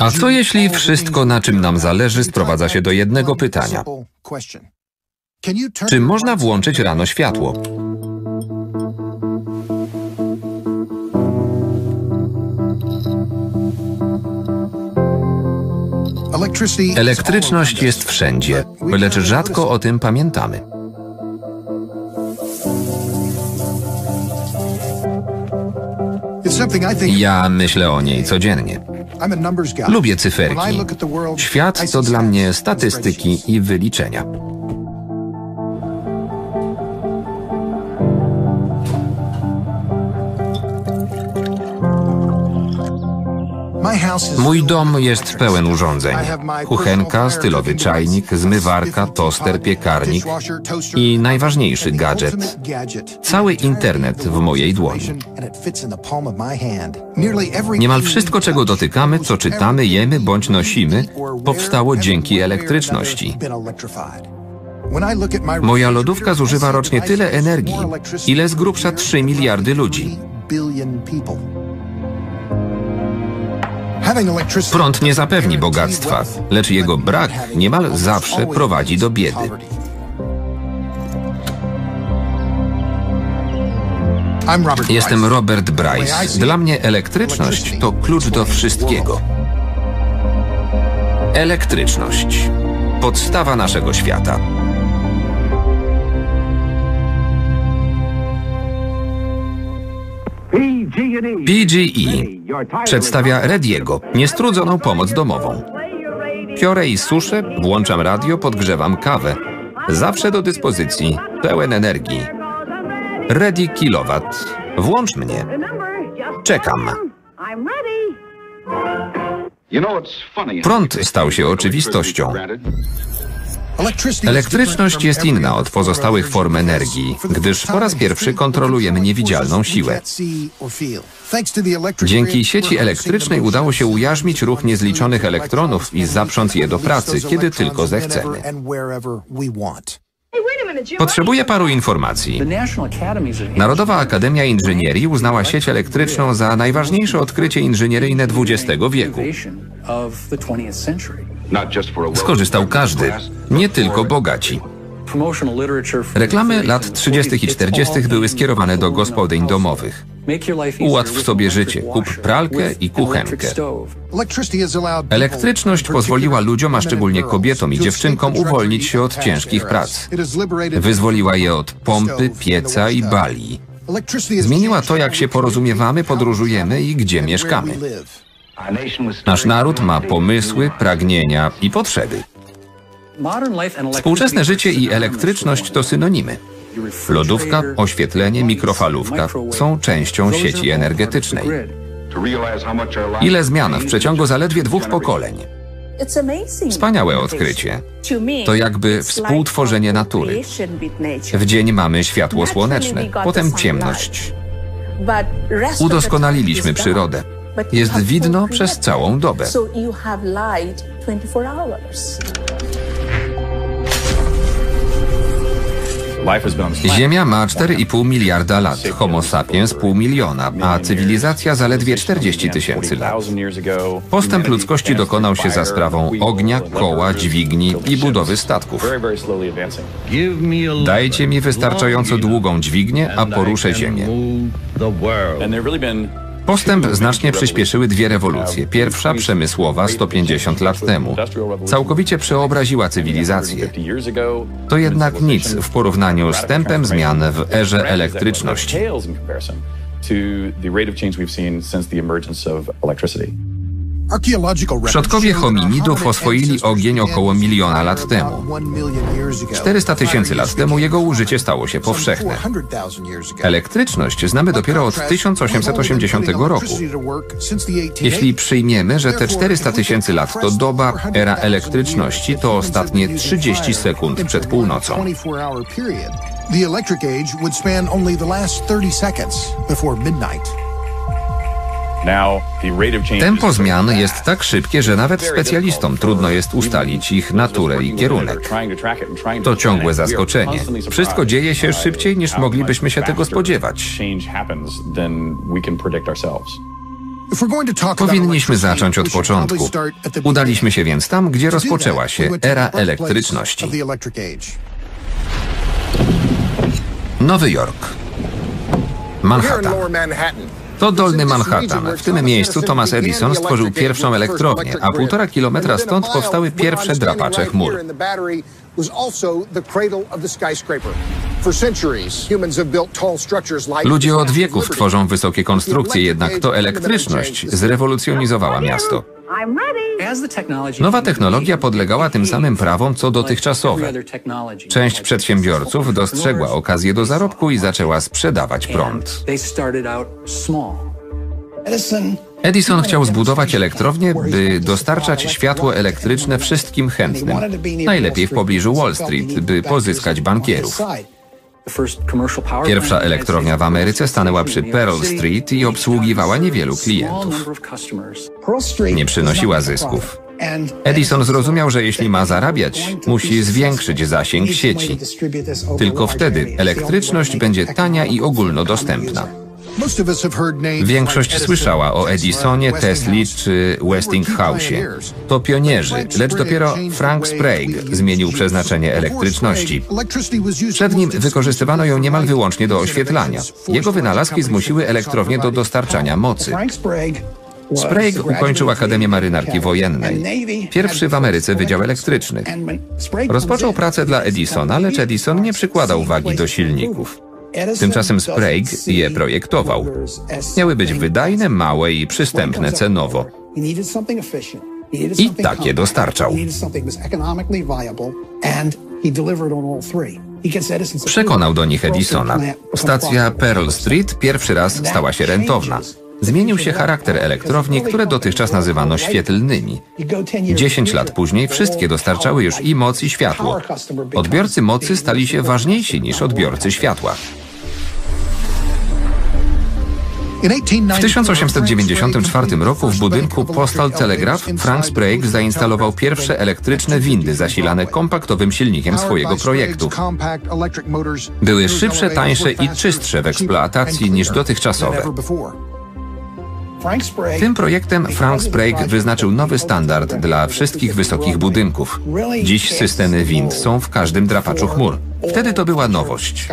A co jeśli wszystko, na czym nam zależy, sprowadza się do jednego pytania? Czy można włączyć rano światło? Elektryczność jest wszędzie, lecz rzadko o tym pamiętamy. Ja myślę o niej codziennie. Lubię cyferki. Świat to dla mnie statystyki i wyliczenia. Mój dom jest pełen urządzeń. Kuchenka, stylowy czajnik, zmywarka, toster, piekarnik i najważniejszy gadżet. Cały internet w mojej dłoni. Niemal wszystko, czego dotykamy, co czytamy, jemy bądź nosimy, powstało dzięki elektryczności. Moja lodówka zużywa rocznie tyle energii, ile z grubsza 3 miliardy ludzi. Prąd nie zapewni bogactwa, lecz jego brak niemal zawsze prowadzi do biedy. Jestem Robert Bryce. Dla mnie elektryczność to klucz do wszystkiego. Elektryczność. Podstawa naszego świata. PGE przedstawia Rediego, niestrudzoną pomoc domową. Piorę i suszę, włączam radio, podgrzewam kawę. Zawsze do dyspozycji, pełen energii. Ready Kilowatt. Włącz mnie. Czekam. Prąd stał się oczywistością. Elektryczność jest inna od pozostałych form energii, gdyż po raz pierwszy kontrolujemy niewidzialną siłę. Dzięki sieci elektrycznej udało się ujarzmić ruch niezliczonych elektronów i zaprząc je do pracy, kiedy tylko zechcemy. Potrzebuję paru informacji. Narodowa Akademia Inżynierii uznała sieć elektryczną za najważniejsze odkrycie inżynieryjne XX wieku. Skorzystał każdy, nie tylko bogaci. Reklamy lat 30. i 40. były skierowane do gospodyń domowych. Ułatw sobie życie, kup pralkę i kuchenkę. Elektryczność pozwoliła ludziom, a szczególnie kobietom i dziewczynkom, uwolnić się od ciężkich prac. Wyzwoliła je od pompy, pieca i bali. Zmieniła to, jak się porozumiewamy, podróżujemy i gdzie mieszkamy. Nasz naród ma pomysły, pragnienia i potrzeby. Współczesne życie i elektryczność to synonimy. Lodówka, oświetlenie, mikrofalówka są częścią sieci energetycznej. Ile zmian w przeciągu zaledwie dwóch pokoleń. Wspaniałe odkrycie. To jakby współtworzenie natury. W dzień mamy światło słoneczne, potem ciemność. Udoskonaliliśmy przyrodę. Jest widno przez całą dobę. Ziemia ma 4,5 miliarda lat, Homo sapiens pół miliona, a cywilizacja zaledwie 40 tysięcy lat. Postęp ludzkości dokonał się za sprawą ognia, koła, dźwigni i budowy statków. Dajcie mi wystarczająco długą dźwignię, a poruszę Ziemię. Postęp znacznie przyspieszyły dwie rewolucje. Pierwsza, przemysłowa, 150 lat temu. Całkowicie przeobraziła cywilizację. To jednak nic w porównaniu z tempem zmian w erze elektryczności. Przodkowie hominidów oswoili ogień około miliona lat temu. 400 tysięcy lat temu jego użycie stało się powszechne. Elektryczność znamy dopiero od 1880 roku. Jeśli przyjmiemy, że te 400 tysięcy lat to doba era elektryczności, to ostatnie 30 sekund przed północą. The electric age would span only the last 30 seconds before midnight. Tempo zmian jest tak szybkie, że nawet specjalistom trudno jest ustalić ich naturę i kierunek. To ciągłe zaskoczenie. Wszystko dzieje się szybciej niż moglibyśmy się tego spodziewać. Powinniśmy zacząć od początku. Udaliśmy się więc tam, gdzie rozpoczęła się era elektryczności. Nowy Jork. Manhattan. To dolny Manhattan. W tym miejscu Thomas Edison stworzył pierwszą elektrownię, a półtora kilometra stąd powstały pierwsze drapacze chmur. Ludzie od wieków tworzą wysokie konstrukcje, jednak to elektryczność zrewolucjonizowała miasto. Nowa technologia podlegała tym samym prawom co dotychczasowe. Część przedsiębiorców dostrzegła okazję do zarobku i zaczęła sprzedawać prąd. Edison chciał zbudować elektrownię, by dostarczać światło elektryczne wszystkim chętnym, najlepiej w pobliżu Wall Street, by pozyskać bankierów. Pierwsza elektrownia w Ameryce stanęła przy Pearl Street i obsługiwała niewielu klientów. Nie przynosiła zysków. Edison zrozumiał, że jeśli ma zarabiać, musi zwiększyć zasięg sieci. Tylko wtedy elektryczność będzie tania i ogólnodostępna. Większość słyszała o Edisonie, Tesli czy Westinghouse'ie. To pionierzy, lecz dopiero Frank Sprague zmienił przeznaczenie elektryczności. Przed nim wykorzystywano ją niemal wyłącznie do oświetlania. Jego wynalazki zmusiły elektrownię do dostarczania mocy. Sprague ukończył Akademię Marynarki Wojennej, pierwszy w Ameryce Wydział Elektryczny. Rozpoczął pracę dla Edisona, lecz Edison nie przykładał wagi do silników. Tymczasem Sprague je projektował. Miały być wydajne, małe i przystępne cenowo. I takie dostarczał. Przekonał do nich Edisona. Stacja Pearl Street pierwszy raz stała się rentowna. Zmienił się charakter elektrowni, które dotychczas nazywano świetlnymi. Dziesięć lat później wszystkie dostarczały już i moc, i światło. Odbiorcy mocy stali się ważniejsi niż odbiorcy światła. W 1894 roku w budynku Postal Telegraph Frank Sprague zainstalował pierwsze elektryczne windy zasilane kompaktowym silnikiem swojego projektu. Były szybsze, tańsze i czystsze w eksploatacji niż dotychczasowe. Tym projektem Frank Sprague wyznaczył nowy standard dla wszystkich wysokich budynków. Dziś systemy wind są w każdym drapaczu chmur. Wtedy to była nowość.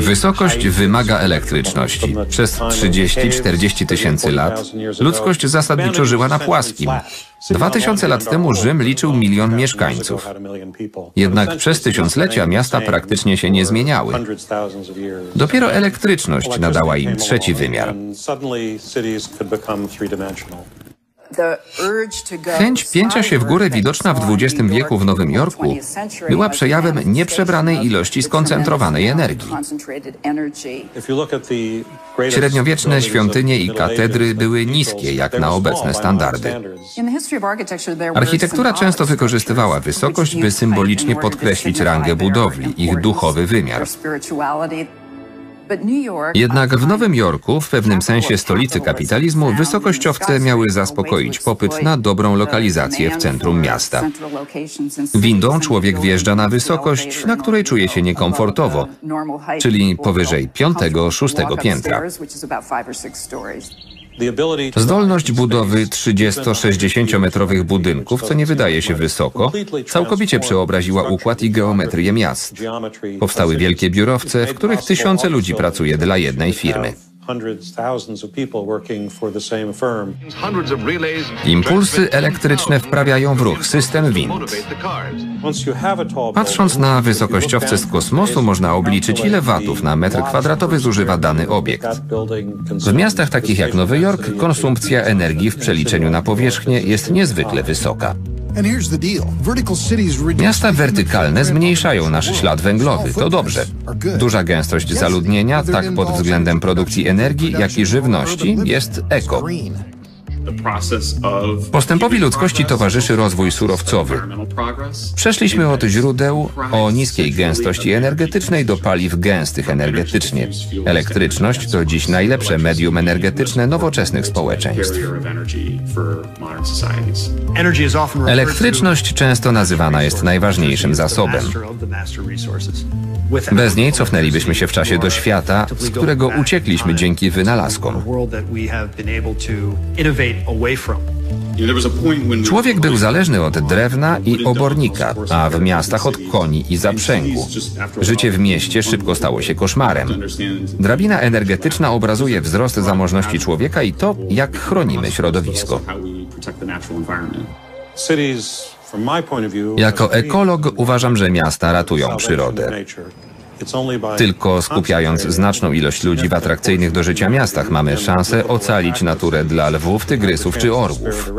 Wysokość wymaga elektryczności. Przez 30-40 tysięcy lat ludzkość zasadniczo żyła na płaskim. Dwa tysiące lat temu Rzym liczył milion mieszkańców. Jednak przez tysiąclecia miasta praktycznie się nie zmieniały. Dopiero elektryczność nadała im trzeci wymiar. Chęć pięcia się w górę widoczna w XX wieku w Nowym Jorku była przejawem nieprzebranej ilości skoncentrowanej energii. Średniowieczne świątynie i katedry były niskie jak na obecne standardy. Architektura często wykorzystywała wysokość, by symbolicznie podkreślić rangę budowli, ich duchowy wymiar. Jednak w Nowym Jorku, w pewnym sensie stolicy kapitalizmu, wysokościowce miały zaspokoić popyt na dobrą lokalizację w centrum miasta. Windą człowiek wjeżdża na wysokość, na której czuje się niekomfortowo, czyli powyżej piątego, szóstego piętra. Zdolność budowy 30-60 metrowych budynków, co nie wydaje się wysoko, całkowicie przeobraziła układ i geometrię miast. Powstały wielkie biurowce, w których tysiące ludzi pracuje dla jednej firmy. Impulsy elektryczne wprawiają w ruch system wind. Patrząc na wysokościowce z kosmosu, można obliczyć, ile watów na metr kwadratowy zużywa dany obiekt. W miastach takich jak Nowy Jork konsumpcja energii w przeliczeniu na powierzchnię jest niezwykle wysoka. Miasta wertykalne zmniejszają nasz ślad węglowy. To dobrze. Duża gęstość zaludnienia, tak pod względem produkcji energii, jak i żywności, jest eko. Postępowi ludzkości towarzyszy rozwój surowcowy. Przeszliśmy od źródeł o niskiej gęstości energetycznej do paliw gęstych energetycznie. Elektryczność to dziś najlepsze medium energetyczne nowoczesnych społeczeństw. Elektryczność często nazywana jest najważniejszym zasobem. Bez niej cofnęlibyśmy się w czasie do świata, z którego uciekliśmy dzięki wynalazkom. Człowiek był zależny od drewna i obornika, a w miastach od koni i zaprzęgu. Życie w mieście szybko stało się koszmarem. Drabina energetyczna obrazuje wzrost zamożności człowieka i to, jak chronimy środowisko. Jako ekolog uważam, że miasta ratują przyrodę. Tylko skupiając znaczną ilość ludzi w atrakcyjnych do życia miastach mamy szansę ocalić naturę dla lwów, tygrysów czy orłów.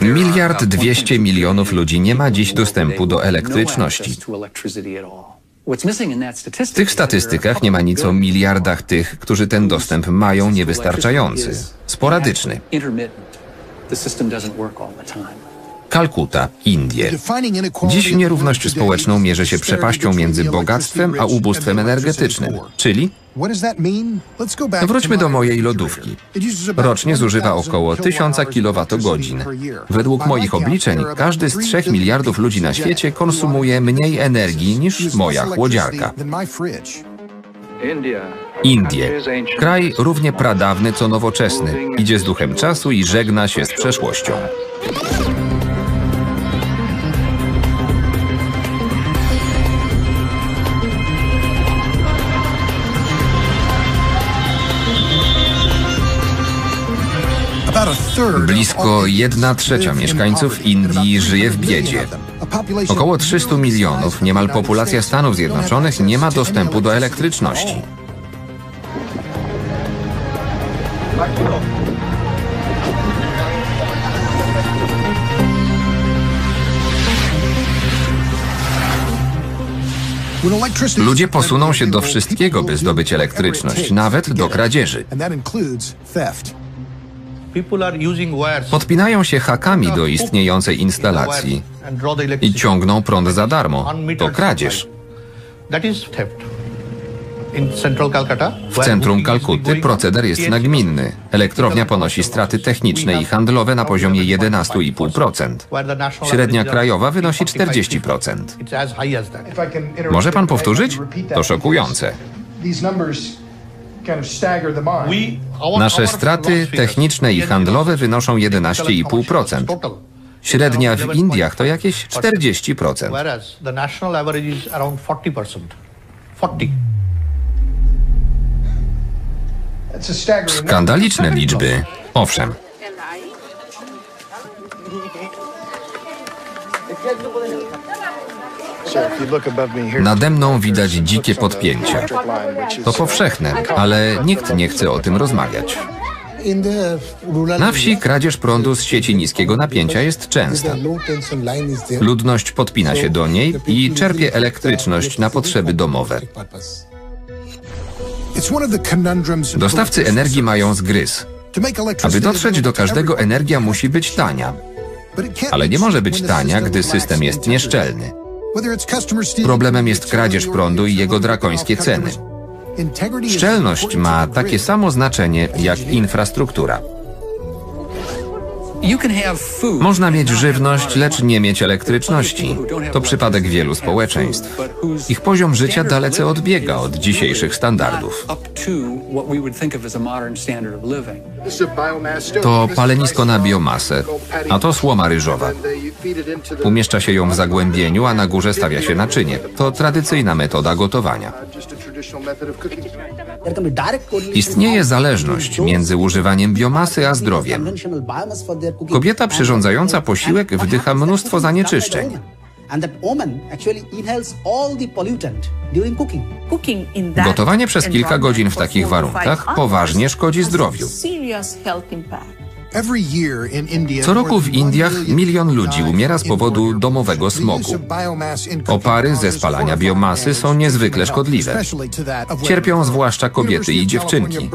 Miliard dwieście milionów ludzi nie ma dziś dostępu do elektryczności. W tych statystykach nie ma nic o miliardach tych, którzy ten dostęp mają niewystarczający, sporadyczny. Kalkuta, Indie. Dziś nierówność społeczną mierzy się przepaścią między bogactwem a ubóstwem energetycznym, czyli Wróćmy do mojej lodówki. Rocznie zużywa około 1000 kWh. Według moich obliczeń każdy z 3 miliardów ludzi na świecie konsumuje mniej energii niż moja chłodziarka. Indie. Kraj równie pradawny co nowoczesny. Idzie z duchem czasu i żegna się z przeszłością. Blisko 1 trzecia mieszkańców Indii żyje w biedzie. Około 300 milionów, niemal populacja Stanów Zjednoczonych, nie ma dostępu do elektryczności. Ludzie posuną się do wszystkiego, by zdobyć elektryczność, nawet do kradzieży. Podpinają się hakami do istniejącej instalacji i ciągną prąd za darmo. To kradzież. W centrum Kalkuty proceder jest nagminny. Elektrownia ponosi straty techniczne i handlowe na poziomie 11,5%. Średnia krajowa wynosi 40%. Może pan powtórzyć? To szokujące. Nasze straty techniczne i handlowe wynoszą 11,5%. Średnia w Indiach to jakieś 40%. Skandaliczne liczby, owszem. Nade mną widać dzikie podpięcia. To powszechne, ale nikt nie chce o tym rozmawiać. Na wsi kradzież prądu z sieci niskiego napięcia jest częsta. Ludność podpina się do niej i czerpie elektryczność na potrzeby domowe. Dostawcy energii mają zgryz. Aby dotrzeć do każdego, energia musi być tania. Ale nie może być tania, gdy system jest nieszczelny. Problemem jest kradzież prądu i jego drakońskie ceny. Szczelność ma takie samo znaczenie jak infrastruktura. Można mieć żywność, lecz nie mieć elektryczności. To przypadek wielu społeczeństw. Ich poziom życia dalece odbiega od dzisiejszych standardów. To palenisko na biomasę, a to słoma ryżowa. Umieszcza się ją w zagłębieniu, a na górze stawia się naczynie. To tradycyjna metoda gotowania. Istnieje zależność między używaniem biomasy a zdrowiem. Kobieta przyrządzająca posiłek wdycha mnóstwo zanieczyszczeń. Gotowanie przez kilka godzin w takich warunkach poważnie szkodzi zdrowiu. Co roku w Indiach milion ludzi umiera z powodu domowego smogu. Opary ze spalania biomasy są niezwykle szkodliwe. Cierpią zwłaszcza kobiety i dziewczynki.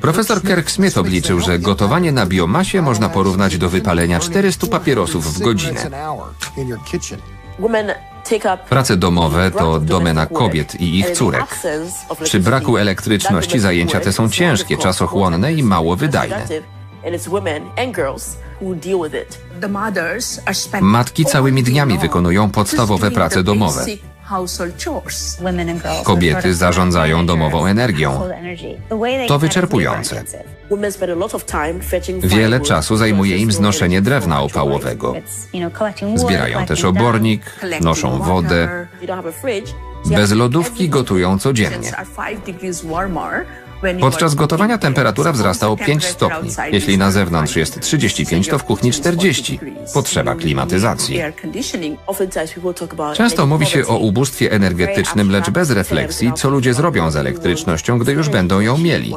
Profesor Kirk Smith obliczył, że gotowanie na biomasie można porównać do wypalenia 400 papierosów w godzinę. Prace domowe to domena kobiet i ich córek. Przy braku elektryczności zajęcia te są ciężkie, czasochłonne i mało wydajne. Matki całymi dniami wykonują podstawowe prace domowe. Kobiety zarządzają domową energią. To wyczerpujące. Wiele czasu zajmuje im znoszenie drewna opałowego. Zbierają też obornik, noszą wodę. Bez lodówki gotują codziennie. Podczas gotowania temperatura wzrasta o 5 stopni. Jeśli na zewnątrz jest 35, to w kuchni 40. Potrzeba klimatyzacji. Często mówi się o ubóstwie energetycznym, lecz bez refleksji, co ludzie zrobią z elektrycznością, gdy już będą ją mieli.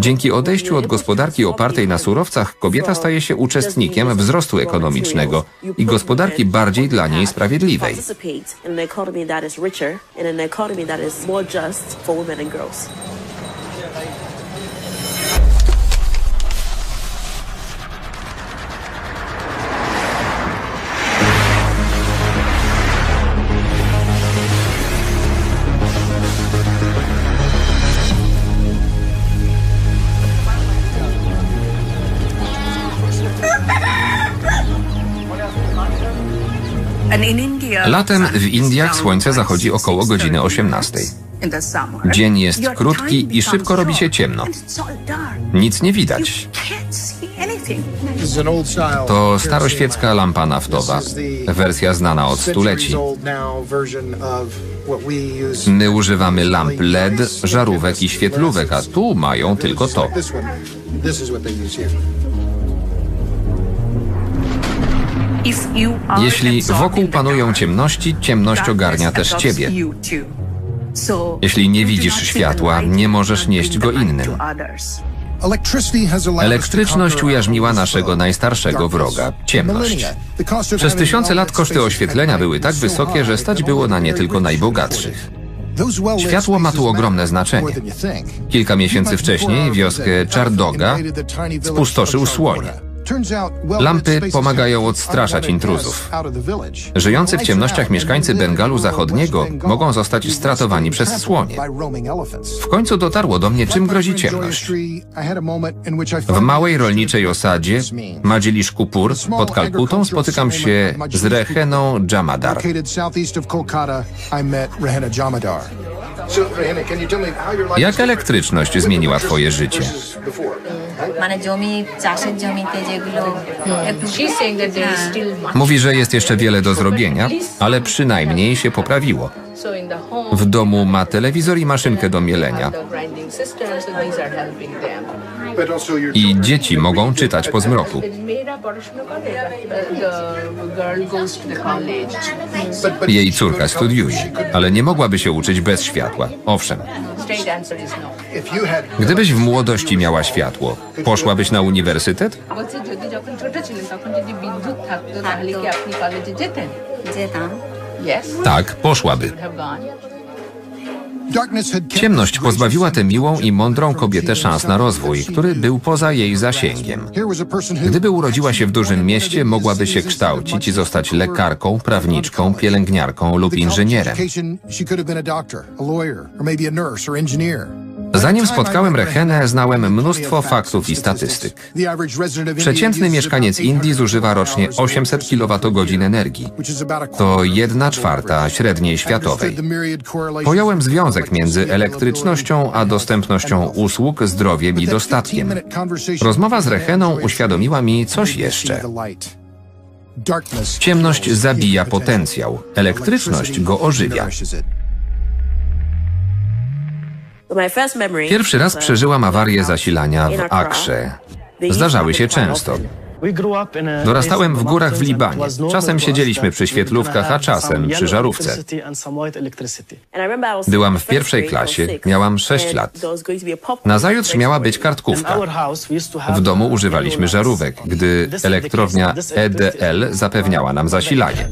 Dzięki odejściu od gospodarki opartej na surowcach, kobieta staje się uczestnikiem wzrostu ekonomicznego i gospodarki bardziej dla niej sprawiedliwej. Latem w Indiach słońce zachodzi około godziny 18. Dzień jest krótki i szybko robi się ciemno. Nic nie widać. To staroświecka lampa naftowa, wersja znana od stuleci. My używamy lamp LED, żarówek i świetlówek, a tu mają tylko to. Jeśli wokół panują ciemności, ciemność ogarnia też ciebie. Jeśli nie widzisz światła, nie możesz nieść go innym. Elektryczność ujarzmiła naszego najstarszego wroga ciemność. Przez tysiące lat koszty oświetlenia były tak wysokie, że stać było na nie tylko najbogatszych. Światło ma tu ogromne znaczenie. Kilka miesięcy wcześniej wioskę Czardoga spustoszył słoń. Lampy pomagają odstraszać intruzów. Żyjący w ciemnościach mieszkańcy Bengalu Zachodniego mogą zostać stratowani przez słonie. W końcu dotarło do mnie, czym grozi ciemność. W małej rolniczej osadzie Majilish Kupur pod Kalkutą spotykam się z Reheną Jamadar. Jak elektryczność zmieniła Twoje życie? Mówi, że jest jeszcze wiele do zrobienia, ale przynajmniej się poprawiło. W domu ma telewizor i maszynkę do mielenia. I dzieci mogą czytać po zmroku. Jej córka studiuje, ale nie mogłaby się uczyć bez światła. Owszem. Gdybyś w młodości miała światło, poszłabyś na uniwersytet? Tak, poszłaby. Ciemność pozbawiła tę miłą i mądrą kobietę szans na rozwój, który był poza jej zasięgiem. Gdyby urodziła się w dużym mieście, mogłaby się kształcić i zostać lekarką, prawniczką, pielęgniarką lub inżynierem. Zanim spotkałem Rehenę, znałem mnóstwo faktów i statystyk. Przeciętny mieszkaniec Indii zużywa rocznie 800 kWh energii. To jedna czwarta średniej światowej. Pojąłem związek między elektrycznością a dostępnością usług, zdrowiem i dostatkiem. Rozmowa z Reheną uświadomiła mi coś jeszcze. Ciemność zabija potencjał, elektryczność go ożywia. Pierwszy raz przeżyłam awarię zasilania w Akrze. Zdarzały się często. Dorastałem w górach w Libanie. Czasem siedzieliśmy przy świetlówkach, a czasem przy żarówce. Byłam w pierwszej klasie, miałam 6 lat. Nazajutrz miała być kartkówka. W domu używaliśmy żarówek, gdy elektrownia EDL zapewniała nam zasilanie.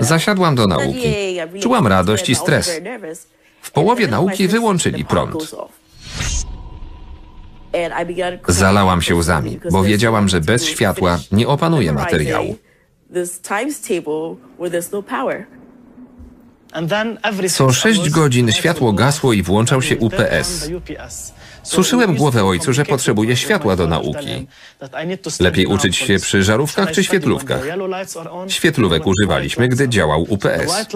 Zasiadłam do nauki. Czułam radość i stres. W połowie nauki wyłączyli prąd. Zalałam się łzami, bo wiedziałam, że bez światła nie opanuję materiału. Co 6 godzin światło gasło i włączał się UPS. Suszyłem głowę ojcu, że potrzebuje światła do nauki. Lepiej uczyć się przy żarówkach czy świetlówkach. Świetlówek używaliśmy, gdy działał UPS.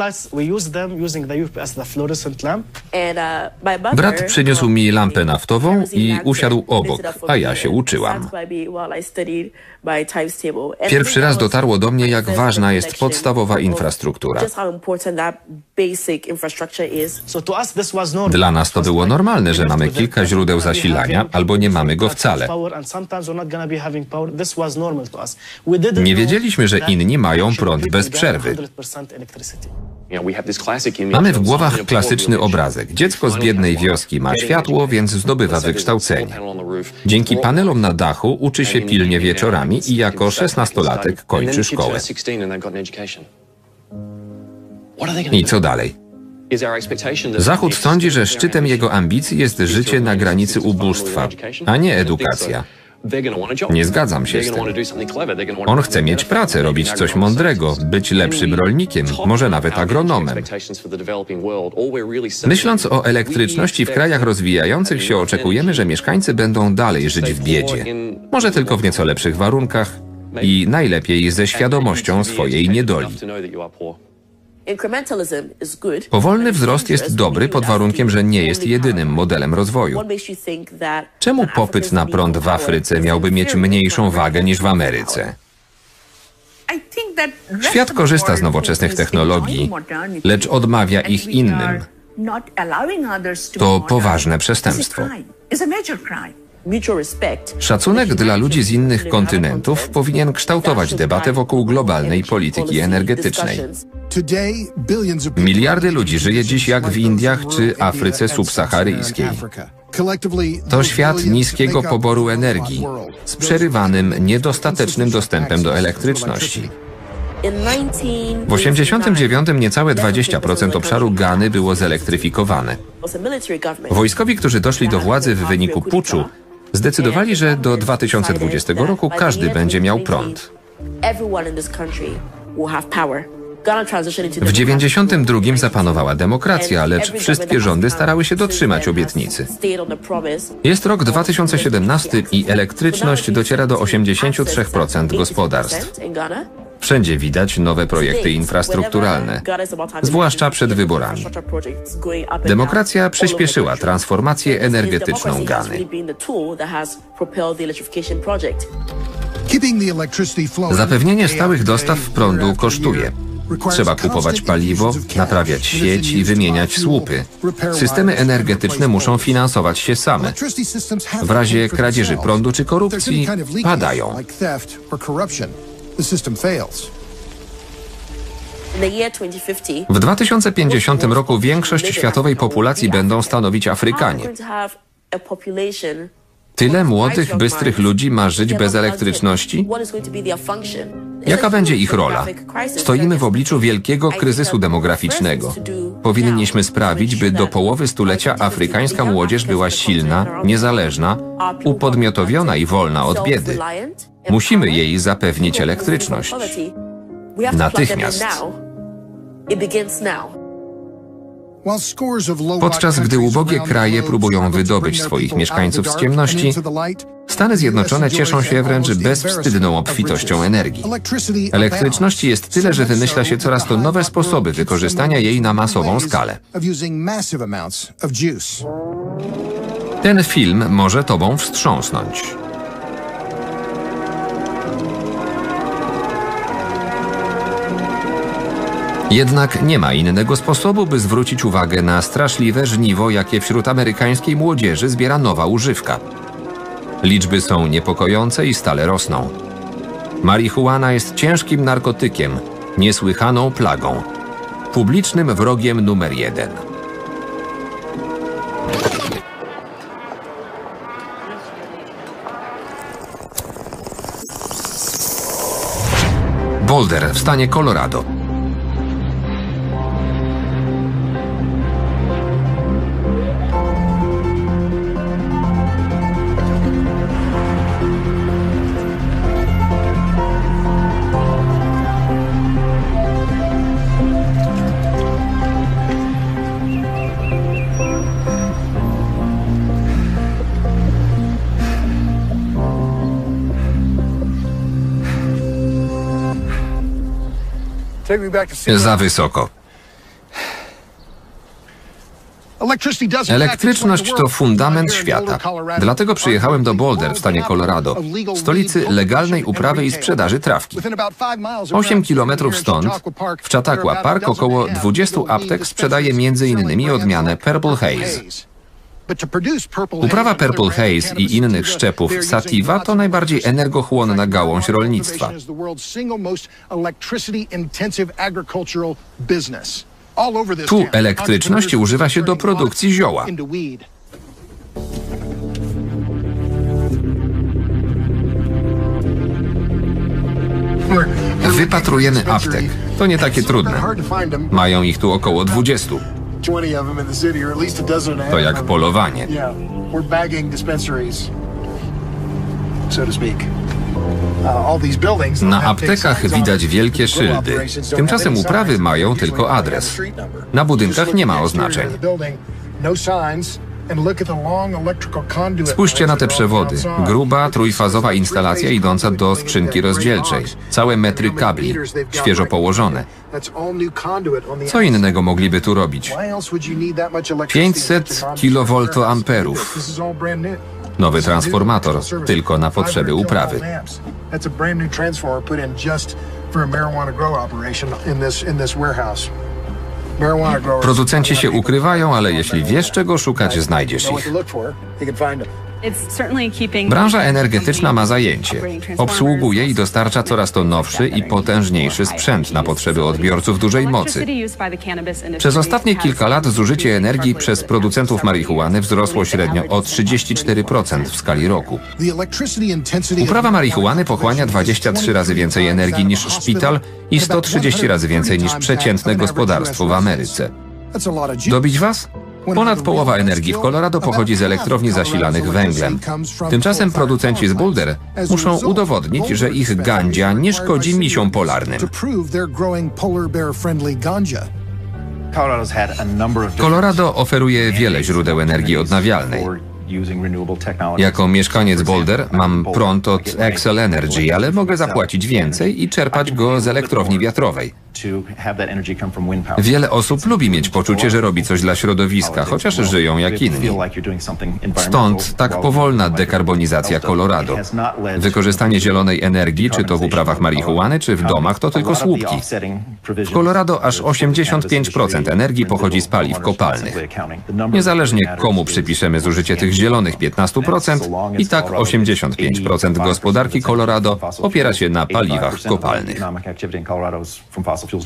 Brat przyniósł mi lampę naftową i usiadł obok, a ja się uczyłam. Pierwszy raz dotarło do mnie, jak ważna jest podstawowa infrastruktura. Dla nas to było normalne, że mamy kilka źródeł zasilania albo nie mamy go wcale. Nie wiedzieliśmy, że inni mają prąd bez przerwy. Mamy w głowach klasyczny obrazek. Dziecko z biednej wioski ma światło, więc zdobywa wykształcenie. Dzięki panelom na dachu uczy się pilnie wieczorami i jako szesnastolatek kończy szkołę. I co dalej? Zachód sądzi, że szczytem jego ambicji jest życie na granicy ubóstwa, a nie edukacja. Nie zgadzam się z tym. On chce mieć pracę, robić coś mądrego, być lepszym rolnikiem, może nawet agronomem. Myśląc o elektryczności w krajach rozwijających się, oczekujemy, że mieszkańcy będą dalej żyć w biedzie. Może tylko w nieco lepszych warunkach i najlepiej ze świadomością swojej niedoli. Powolny wzrost jest dobry pod warunkiem, że nie jest jedynym modelem rozwoju. Czemu popyt na prąd w Afryce miałby mieć mniejszą wagę niż w Ameryce? Świat korzysta z nowoczesnych technologii, lecz odmawia ich innym. To poważne przestępstwo. Szacunek dla ludzi z innych kontynentów powinien kształtować debatę wokół globalnej polityki energetycznej. Miliardy ludzi żyje dziś jak w Indiach czy Afryce subsaharyjskiej. To świat niskiego poboru energii, z przerywanym, niedostatecznym dostępem do elektryczności. W 1989 niecałe 20% obszaru Gany było zelektryfikowane. Wojskowi, którzy doszli do władzy w wyniku puczu, zdecydowali, że do 2020 roku każdy będzie miał prąd. W 92 zapanowała demokracja, lecz wszystkie rządy starały się dotrzymać obietnicy. Jest rok 2017 i elektryczność dociera do 83% gospodarstw. Wszędzie widać nowe projekty infrastrukturalne, zwłaszcza przed wyborami. Demokracja przyspieszyła transformację energetyczną Gany. Zapewnienie stałych dostaw prądu kosztuje. Trzeba kupować paliwo, naprawiać sieć i wymieniać słupy. Systemy energetyczne muszą finansować się same. W razie kradzieży prądu czy korupcji padają. W 2050 roku większość światowej populacji będą stanowić Afrykanie. Tyle młodych, bystrych ludzi ma żyć bez elektryczności? Jaka będzie ich rola? Stoimy w obliczu wielkiego kryzysu demograficznego. Powinniśmy sprawić, by do połowy stulecia afrykańska młodzież była silna, niezależna, upodmiotowiona i wolna od biedy. Musimy jej zapewnić elektryczność. Natychmiast. Podczas gdy ubogie kraje próbują wydobyć swoich mieszkańców z ciemności, Stany Zjednoczone cieszą się wręcz bezwstydną obfitością energii. Elektryczności jest tyle, że wymyśla się coraz to nowe sposoby wykorzystania jej na masową skalę. Ten film może tobą wstrząsnąć. Jednak nie ma innego sposobu, by zwrócić uwagę na straszliwe żniwo, jakie wśród amerykańskiej młodzieży zbiera nowa używka. Liczby są niepokojące i stale rosną. Marihuana jest ciężkim narkotykiem, niesłychaną plagą, publicznym wrogiem numer jeden. Boulder w stanie Colorado. Za wysoko. Elektryczność to fundament świata. Dlatego przyjechałem do Boulder w stanie Colorado, stolicy legalnej uprawy i sprzedaży trawki. 8 kilometrów stąd, w Chautauqua Park, około 20 aptek sprzedaje m.in. odmianę Purple Haze. Uprawa Purple Haze i innych szczepów sativa to najbardziej energochłonna gałąź rolnictwa. Tu elektryczność używa się do produkcji zioła. Wypatrujemy aptek. To nie takie trudne. Mają ich tu około 20. To jak polowanie. Na aptekach widać wielkie szyldy. Tymczasem uprawy mają tylko adres. Na budynkach nie ma oznaczeń. Spójrzcie na te przewody. Gruba, trójfazowa instalacja idąca do skrzynki rozdzielczej. Całe metry kabli, świeżo położone. Co innego mogliby tu robić? 500 kV-amperów. Nowy transformator, tylko na potrzeby uprawy. Producenci się ukrywają, ale jeśli wiesz czego szukać, znajdziesz ich. Branża energetyczna ma zajęcie. Obsługuje i dostarcza coraz to nowszy i potężniejszy sprzęt na potrzeby odbiorców dużej mocy. Przez ostatnie kilka lat zużycie energii przez producentów marihuany wzrosło średnio o 34% w skali roku. Uprawa marihuany pochłania 23 razy więcej energii niż szpital i 130 razy więcej niż przeciętne gospodarstwo w Ameryce. Dobić was? Ponad połowa energii w Colorado pochodzi z elektrowni zasilanych węglem. Tymczasem producenci z Boulder muszą udowodnić, że ich gandzia nie szkodzi misiom polarnym. Colorado oferuje wiele źródeł energii odnawialnej. Jako mieszkaniec Boulder mam prąd od Excel Energy, ale mogę zapłacić więcej i czerpać go z elektrowni wiatrowej. Wiele osób lubi mieć poczucie, że robi coś dla środowiska, chociaż żyją jak inni. Stąd tak powolna dekarbonizacja Colorado. Wykorzystanie zielonej energii, czy to w uprawach marihuany, czy w domach, to tylko słupki. W Colorado aż 85% energii pochodzi z paliw kopalnych. Niezależnie komu przypiszemy zużycie tych zielonych 15%, i tak 85% gospodarki Colorado opiera się na paliwach kopalnych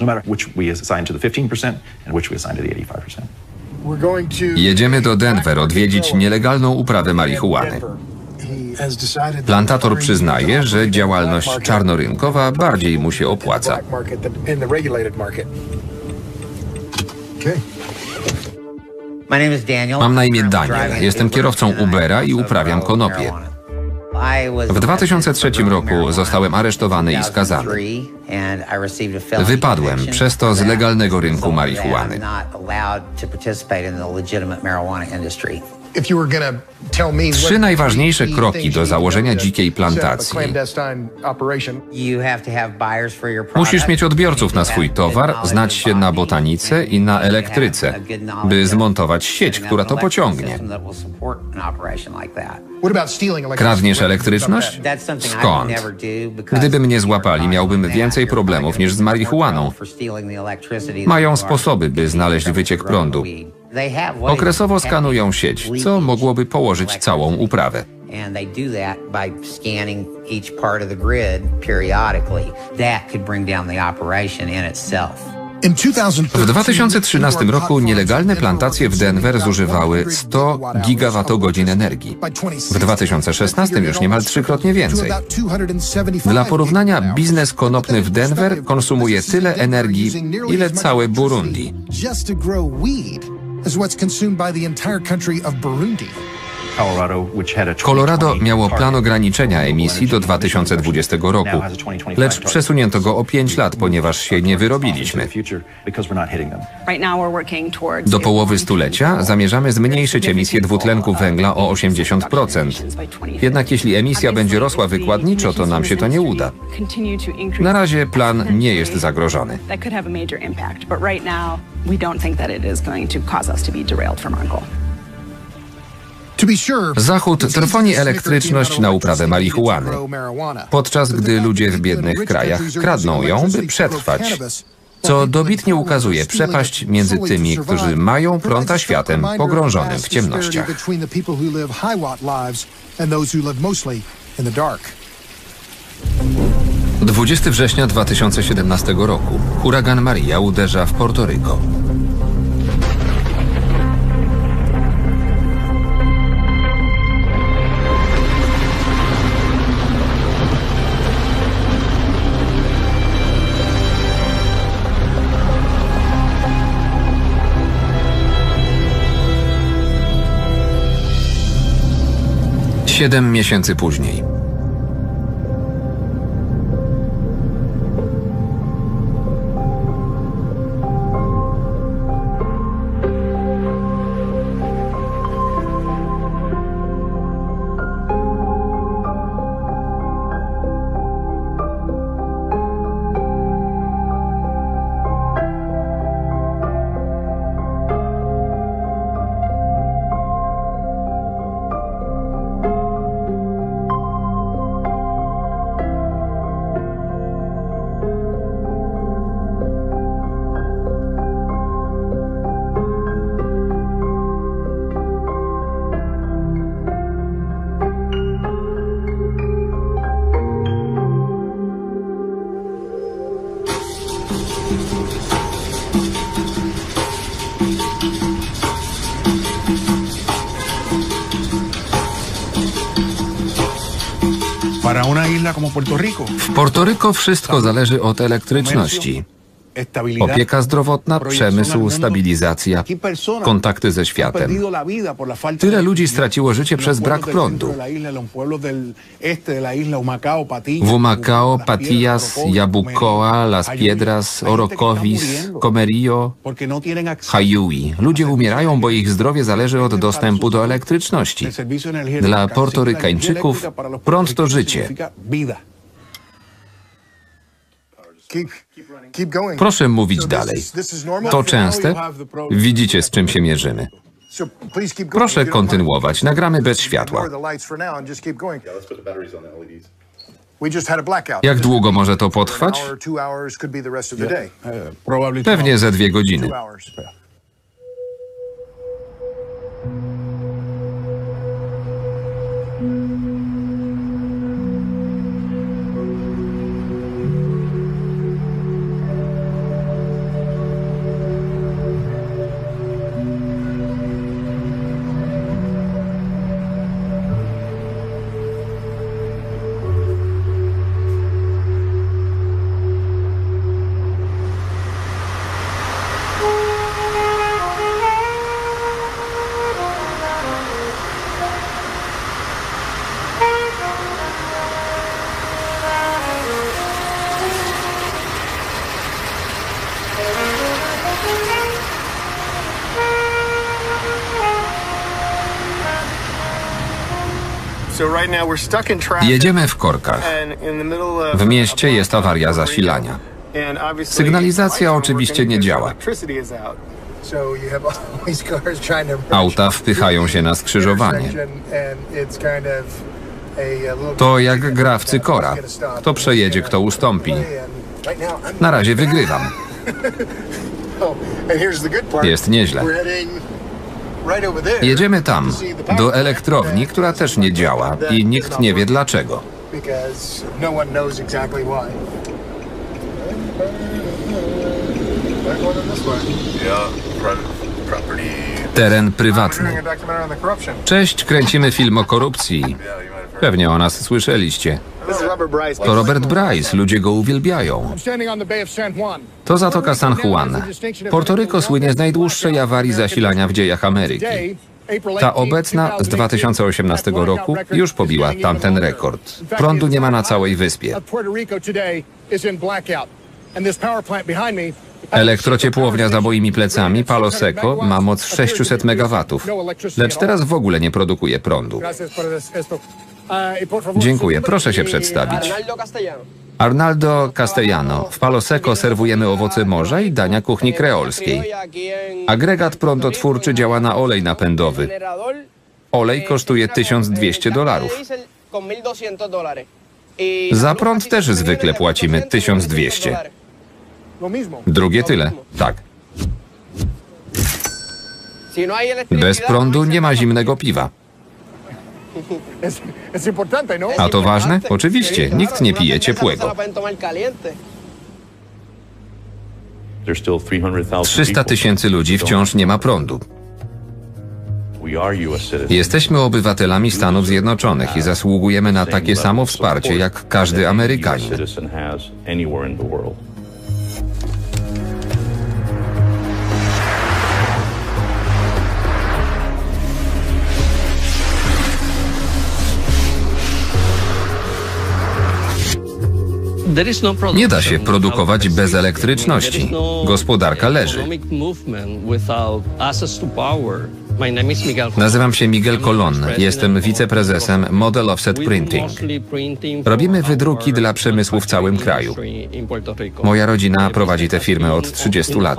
no matter which we assign to the 15% and which we assign to the 85%. Jedziemy do Denver odwiedzić nielegalną uprawę marihuany. Plantator przyznaje, że działalność czarnorynkowa bardziej mu się opłaca. Mam na imię Daniel, jestem kierowcą Ubera i uprawiam konopie. W 2003 roku zostałem aresztowany i skazany. Wypadłem przez to z legalnego rynku marihuany. Trzy najważniejsze kroki do założenia dzikiej plantacji. Musisz mieć odbiorców na swój towar, znać się na botanice i na elektryce, by zmontować sieć, która to pociągnie. Kradniesz elektryczność? Skąd? Gdyby mnie złapali, miałbym więcej problemów niż z marihuaną. Mają sposoby, by znaleźć wyciek prądu. Okresowo skanują sieć, co mogłoby położyć całą uprawę. And they do that by scanning each part of the grid periodically. That could bring down the operation in itself. W 2013 roku nielegalne plantacje w Denver zużywały 100 gigawatogodzin energii. W 2016 już niemal trzykrotnie więcej. Dla porównania, biznes konopny w Denver konsumuje tyle energii, ile całe Burundi. is what's consumed by the entire country of Burundi. Colorado miało plan ograniczenia emisji do 2020 roku, lecz przesunięto go o 5 lat, ponieważ się nie wyrobiliśmy. Do połowy stulecia zamierzamy zmniejszyć emisję dwutlenku węgla o 80%. Jednak jeśli emisja będzie rosła wykładniczo, to nam się to nie uda. Na razie plan nie jest zagrożony. Zachód trwoni elektryczność na uprawę marihuany, podczas gdy ludzie w biednych krajach kradną ją, by przetrwać, co dobitnie ukazuje przepaść między tymi, którzy mają prąd a światem pogrążonym w ciemnościach. 20 września 2017 roku huragan Maria uderza w Portoryko. Siedem miesięcy później. W Portoryko wszystko zależy od elektryczności. Opieka zdrowotna, przemysł, stabilizacja, kontakty ze światem. Tyle ludzi straciło życie przez brak prądu. W Humacao, Patillas, Yabucoa, Las Piedras, Orocovis, Comerio, Hayui. Ludzie umierają, bo ich zdrowie zależy od dostępu do elektryczności. Dla portorykańczyków prąd to życie. Proszę mówić dalej. To częste? Widzicie, z czym się mierzymy. Proszę kontynuować. Nagramy bez światła. Jak długo może to potrwać? Pewnie ze dwie godziny. Jedziemy w korkach. W mieście jest awaria zasilania. Sygnalizacja oczywiście nie działa. Auta wpychają się na skrzyżowanie. To jak gra w cykora. Kto przejedzie, kto ustąpi. Na razie wygrywam. Jest nieźle. Jedziemy tam, do elektrowni, która też nie działa i nikt nie wie dlaczego. no. Teren prywatny. Cześć, kręcimy film o korupcji. Pewnie o nas słyszeliście. To Robert Bryce, ludzie go uwielbiają. To Zatoka San Juan. Portoryko słynie z najdłuższej awarii zasilania w dziejach Ameryki. Ta obecna z 2018 roku już pobiła tamten rekord. Prądu nie ma na całej wyspie. Elektrociepłownia za moimi plecami, Palo Seco, ma moc 600 MW, lecz teraz w ogóle nie produkuje prądu. Dziękuję, proszę się przedstawić. Arnaldo Castellano. W Palo Seco serwujemy owoce morza i dania kuchni kreolskiej. Agregat prądotwórczy działa na olej napędowy. Olej kosztuje 1200 dolarów. Diesel con 1200 dólares. Za prąd też zwykle płacimy 400 1200. dólares. Drugie tyle. Tak. Bez prądu nie ma zimnego piwa. No? A to ważne? Oczywiście, nikt nie pije ciepłego. la pueden tomar caliente. There's still 300,000 300 people tysięcy ludzi wciąż nie ma prądu. Jesteśmy obywatelami Stanów Zjednoczonych i zasługujemy na takie samo wsparcie jak każdy Amerykanin. Nie da się produkować bez elektryczności. Gospodarka leży. Nazywam się Miguel Colon. Jestem wiceprezesem Model Offset Printing. Robimy wydruki dla przemysłu w całym kraju. Moja rodzina prowadzi tę firmę od 30 lat.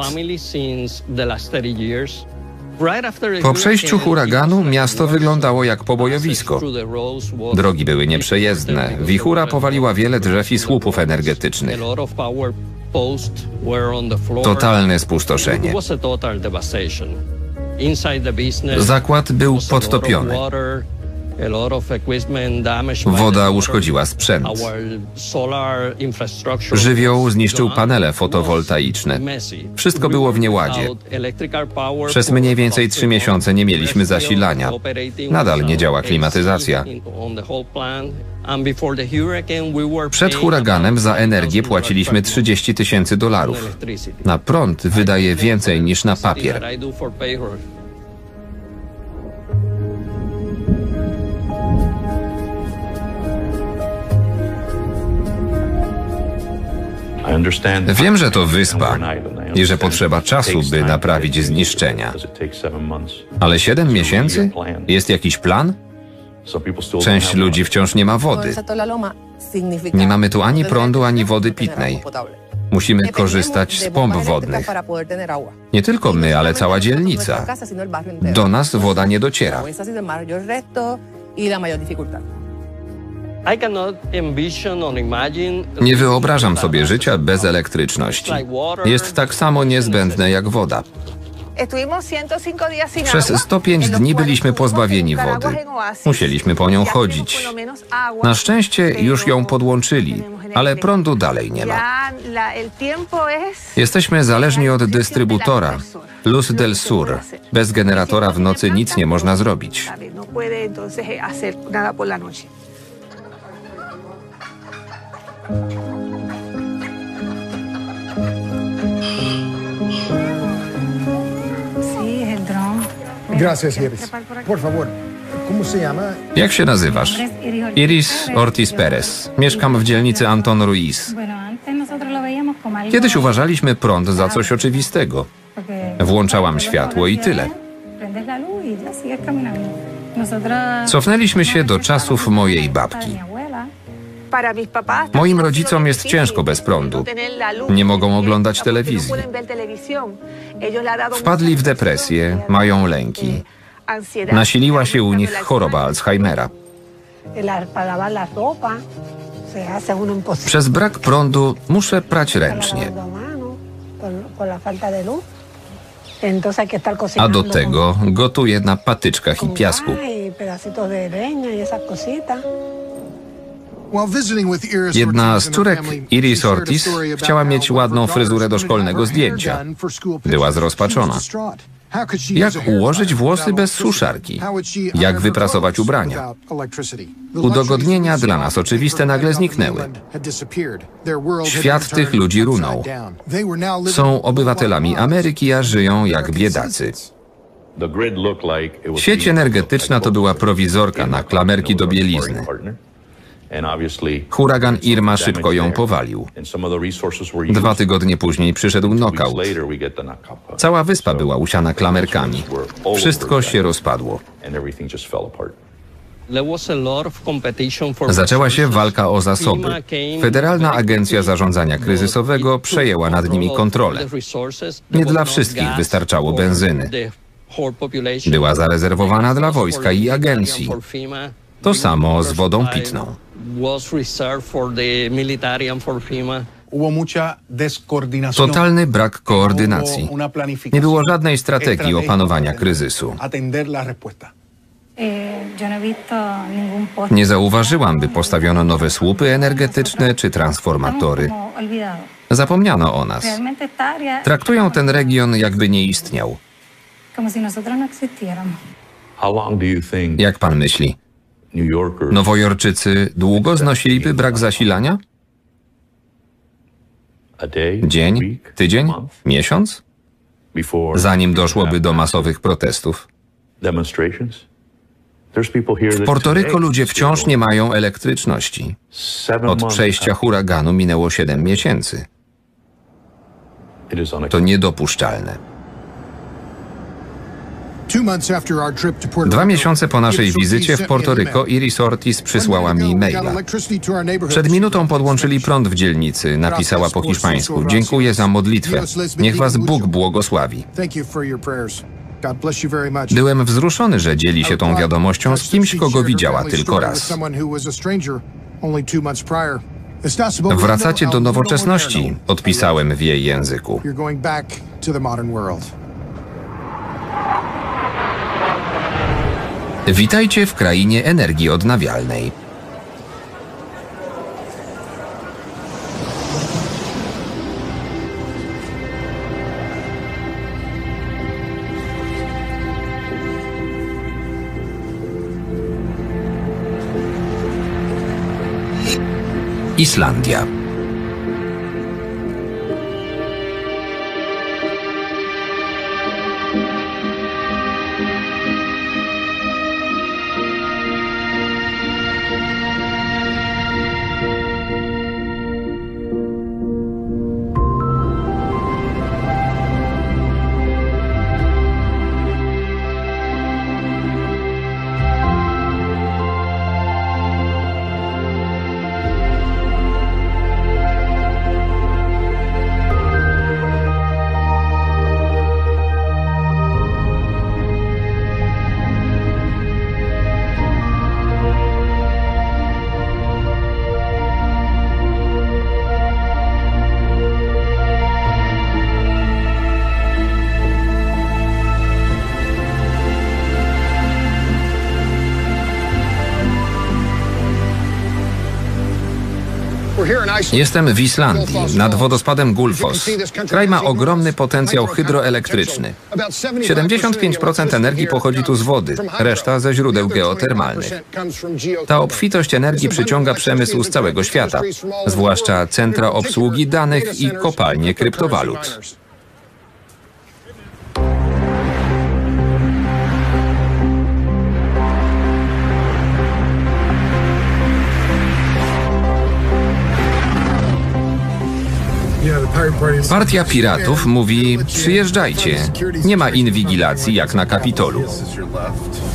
Po przejściu huraganu miasto wyglądało jak pobojowisko. Drogi były nieprzejezdne. Wichura powaliła wiele drzew i słupów energetycznych. Totalne spustoszenie. Zakład był podtopiony. Woda uszkodziła sprzęt. Żywioł zniszczył panele fotowoltaiczne. Wszystko było w nieładzie. Przez mniej więcej trzy miesiące nie mieliśmy zasilania. Nadal nie działa klimatyzacja. Przed huraganem za energię płaciliśmy 30 tysięcy dolarów. Na prąd wydaje więcej niż na papier. Wiem, że to wyspa i że potrzeba czasu, by naprawić zniszczenia. Ale 7 miesięcy? Jest jakiś plan? Część ludzi wciąż nie ma wody. Nie mamy tu ani prądu, ani wody pitnej. Musimy korzystać z pomp wodnych. Nie tylko my, ale cała dzielnica. Do nas woda nie dociera. Nie wyobrażam sobie życia bez elektryczności. Jest tak samo niezbędne jak woda. Przez 105 dni byliśmy pozbawieni wody. Musieliśmy po nią chodzić. Na szczęście już ją podłączyli, ale prądu dalej nie ma. Jesteśmy zależni od dystrybutora, Luz del Sur. Bez generatora w nocy nic nie można zrobić. Gracias, Iris. Por favor. Jak się nazywasz? Iris Ortiz Perez. Mieszkam w dzielnicy Anton Ruiz. Kiedyś uważaliśmy prąd za coś oczywistego. Włączałam światło i tyle. Cofnęliśmy się do czasów mojej babki. Moim rodzicom jest ciężko bez prądu. Nie mogą oglądać telewizji. Wpadli w depresję, mają lęki. Nasiliła się u nich choroba Alzheimera. Przez brak prądu muszę prać ręcznie. A do tego gotuje na patyczkach i piasku. Jedna z córek, Iris Ortiz, chciała mieć ładną fryzurę do szkolnego zdjęcia. Była zrozpaczona. Jak ułożyć włosy bez suszarki? Jak wyprasować ubrania? Udogodnienia dla nas oczywiste nagle zniknęły. Świat tych ludzi runął. Są obywatelami Ameryki, a żyją jak biedacy. Sieć energetyczna to była prowizorka na klamerki do bielizny. Huragan Irma szybko ją powalił. Dwa tygodnie później przyszedł knockout. Cała wyspa była usiana klamerkami. Wszystko się rozpadło. Zaczęła się walka o zasoby. Federalna Agencja Zarządzania Kryzysowego przejęła nad nimi kontrolę. Nie dla wszystkich wystarczało benzyny. Była zarezerwowana dla wojska i agencji. To samo z wodą pitną. Totalny brak koordynacji. Nie było żadnej strategii opanowania kryzysu. Nie zauważyłam, by postawiono nowe słupy energetyczne czy transformatory. Zapomniano o nas. Traktują ten region, jakby nie istniał. How long do you think Jak pan myśli? Nowojorczycy długo znosiliby brak zasilania? Dzień, tydzień, miesiąc? Zanim doszłoby do masowych protestów. W Portoryko ludzie wciąż nie mają elektryczności. Od przejścia huraganu minęło 7 miesięcy. To niedopuszczalne. Dwa miesiące po naszej wizycie w Portoryko Iris Ortiz przysłała mi e-maila. Przed minutą podłączyli prąd w dzielnicy, napisała po hiszpańsku. Dziękuję za modlitwę. Niech was Bóg błogosławi. Byłem wzruszony, że dzieli się tą wiadomością z kimś, kogo widziała tylko raz. Wracacie do nowoczesności, odpisałem w jej języku. You're going back to the modern world. Witajcie w krainie energii odnawialnej. Islandia. Jestem w Islandii, nad wodospadem Gulfos. Kraj ma ogromny potencjał hydroelektryczny. 75% energii pochodzi tu z wody, reszta ze źródeł geotermalnych. Ta obfitość energii przyciąga przemysł z całego świata, zwłaszcza centra obsługi danych i kopalnie kryptowalut. Partia Piratów mówi: przyjeżdżajcie. Nie ma inwigilacji jak na Kapitolu.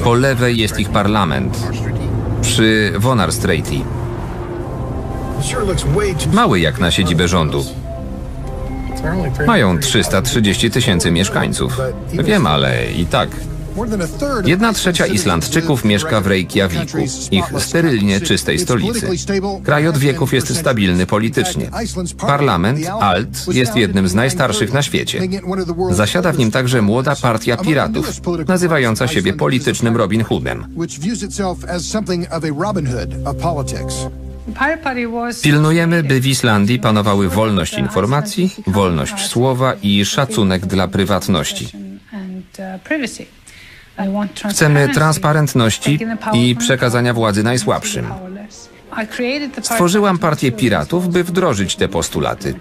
Po lewej jest ich parlament, przy Wonar Straity. Mały jak na siedzibę rządu. Mają 330 tysięcy mieszkańców. Wiem, ale i tak Jedna trzecia Islandczyków mieszka w Reykjaviku, ich sterylnie czystej stolicy. Kraj od wieków jest stabilny politycznie. Parlament, ALT, jest jednym z najstarszych na świecie. Zasiada w nim także młoda partia piratów, nazywająca siebie politycznym Robin Hoodem. Pilnujemy, by w Islandii panowały wolność informacji, wolność słowa i szacunek dla prywatności. Chcemy transparentności i przekazania władzy najsłabszym. Stworzyłam partię piratów, by wdrożyć te postulaty.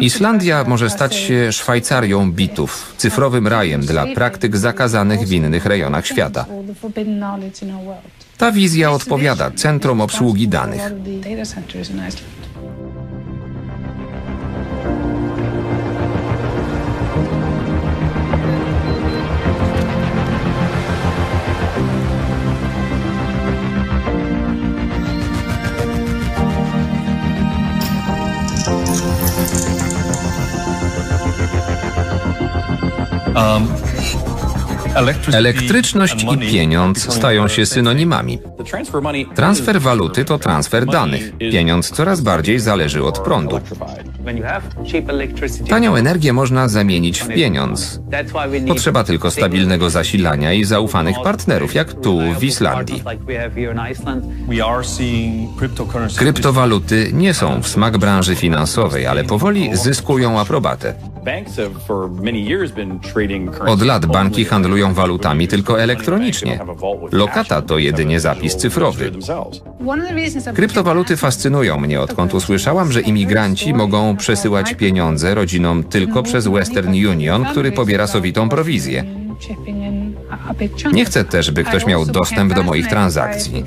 Islandia może stać się Szwajcarią bitów, cyfrowym rajem dla praktyk zakazanych w innych rejonach świata. Ta wizja odpowiada Centrum Obsługi Danych. Elektryczność i pieniądz stają się synonimami. Transfer waluty to transfer danych. Pieniądz coraz bardziej zależy od prądu. Tanią energię można zamienić w pieniądz. Potrzeba tylko stabilnego zasilania i zaufanych partnerów, jak tu w Islandii. Kryptowaluty nie są w smak branży finansowej, ale powoli zyskują aprobatę. Od lat banki handlują walutami tylko elektronicznie. Lokata to jedynie zapis cyfrowy. Kryptowaluty fascynują mnie, odkąd usłyszałam, że imigranci mogą przesyłać pieniądze rodzinom tylko przez Western Union, który pobiera sowitą prowizję. Nie chcę też, by ktoś miał dostęp do moich transakcji.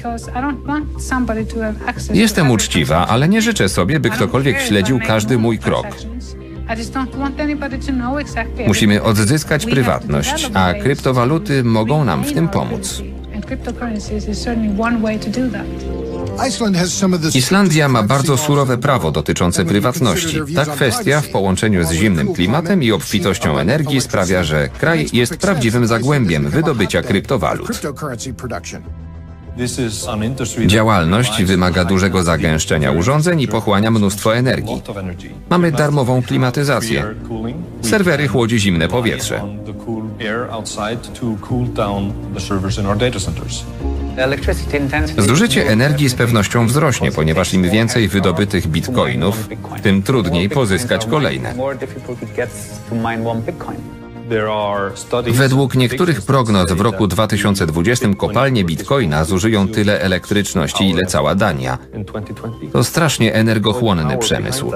Jestem uczciwa, ale nie życzę sobie, by ktokolwiek śledził każdy mój krok. Musimy odzyskać prywatność, a kryptowaluty mogą nam w tym pomóc. Islandia ma bardzo surowe prawo dotyczące prywatności. Ta kwestia w połączeniu z zimnym klimatem i obfitością energii sprawia, że kraj jest prawdziwym zagłębiem wydobycia kryptowalut. Działalność wymaga dużego zagęszczenia urządzeń i pochłania mnóstwo energii. Mamy darmową klimatyzację. Serwery chłodzi zimne powietrze. Zużycie energii z pewnością wzrośnie, ponieważ im więcej wydobytych bitcoinów, tym trudniej pozyskać kolejne. Według niektórych prognoz w roku 2020 kopalnie bitcoina zużyją tyle elektryczności, ile cała Dania. To strasznie energochłonny przemysł.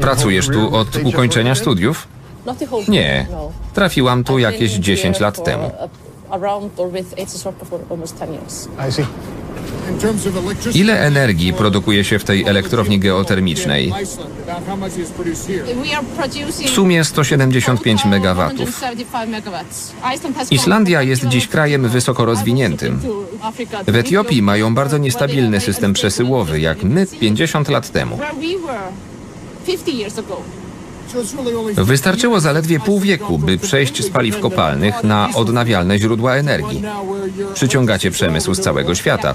Pracujesz tu od ukończenia studiów? Nie. Trafiłam tu jakieś 10 lat temu. Ile energii produkuje się w tej elektrowni geotermicznej? W sumie 175 MW. Islandia jest dziś krajem wysoko rozwiniętym. W Etiopii mają bardzo niestabilny system przesyłowy, jak my 50 lat temu. Wystarczyło zaledwie pół wieku, by przejść z paliw kopalnych na odnawialne źródła energii. Przyciągacie przemysł z całego świata.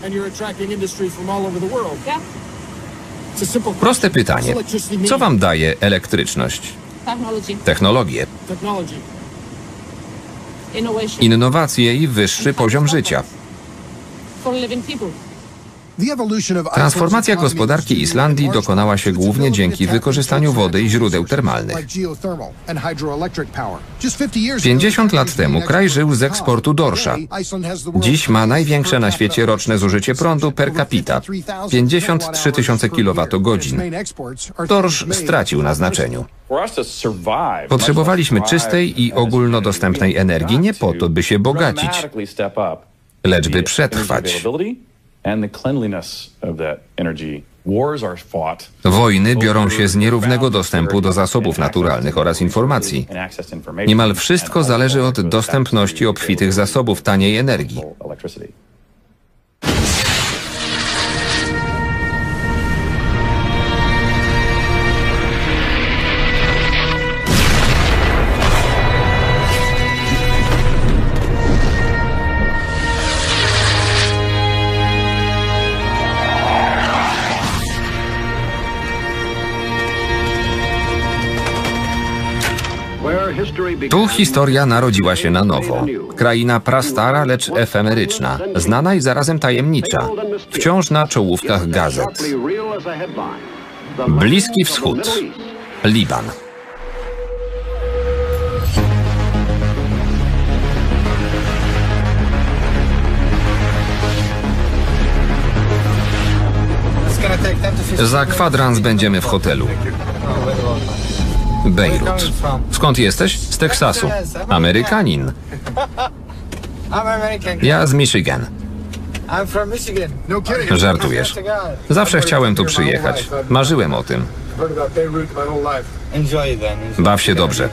Proste pytanie. Co wam daje elektryczność? Technologie. Innowacje i wyższy poziom życia. Transformacja gospodarki Islandii dokonała się głównie dzięki wykorzystaniu wody i źródeł termalnych. 50 lat temu kraj żył z eksportu dorsza. Dziś ma największe na świecie roczne zużycie prądu per capita 53 tysiące kWh. Dorsz stracił na znaczeniu. Potrzebowaliśmy czystej i ogólnodostępnej energii nie po to, by się bogacić, lecz by przetrwać. Wojny biorą się z nierównego dostępu do zasobów naturalnych oraz informacji. Niemal wszystko zależy od dostępności obfitych zasobów taniej energii. Tu historia narodziła się na nowo. Kraina prastara, lecz efemeryczna, znana i zarazem tajemnicza, wciąż na czołówkach gazet. Bliski Wschód, Liban. Za kwadrans będziemy w hotelu. Bejrut. Skąd jesteś? Z Teksasu. Amerykanin. Ja z Michigan. Żartujesz. Zawsze chciałem tu przyjechać. Marzyłem o tym. Baw się dobrze.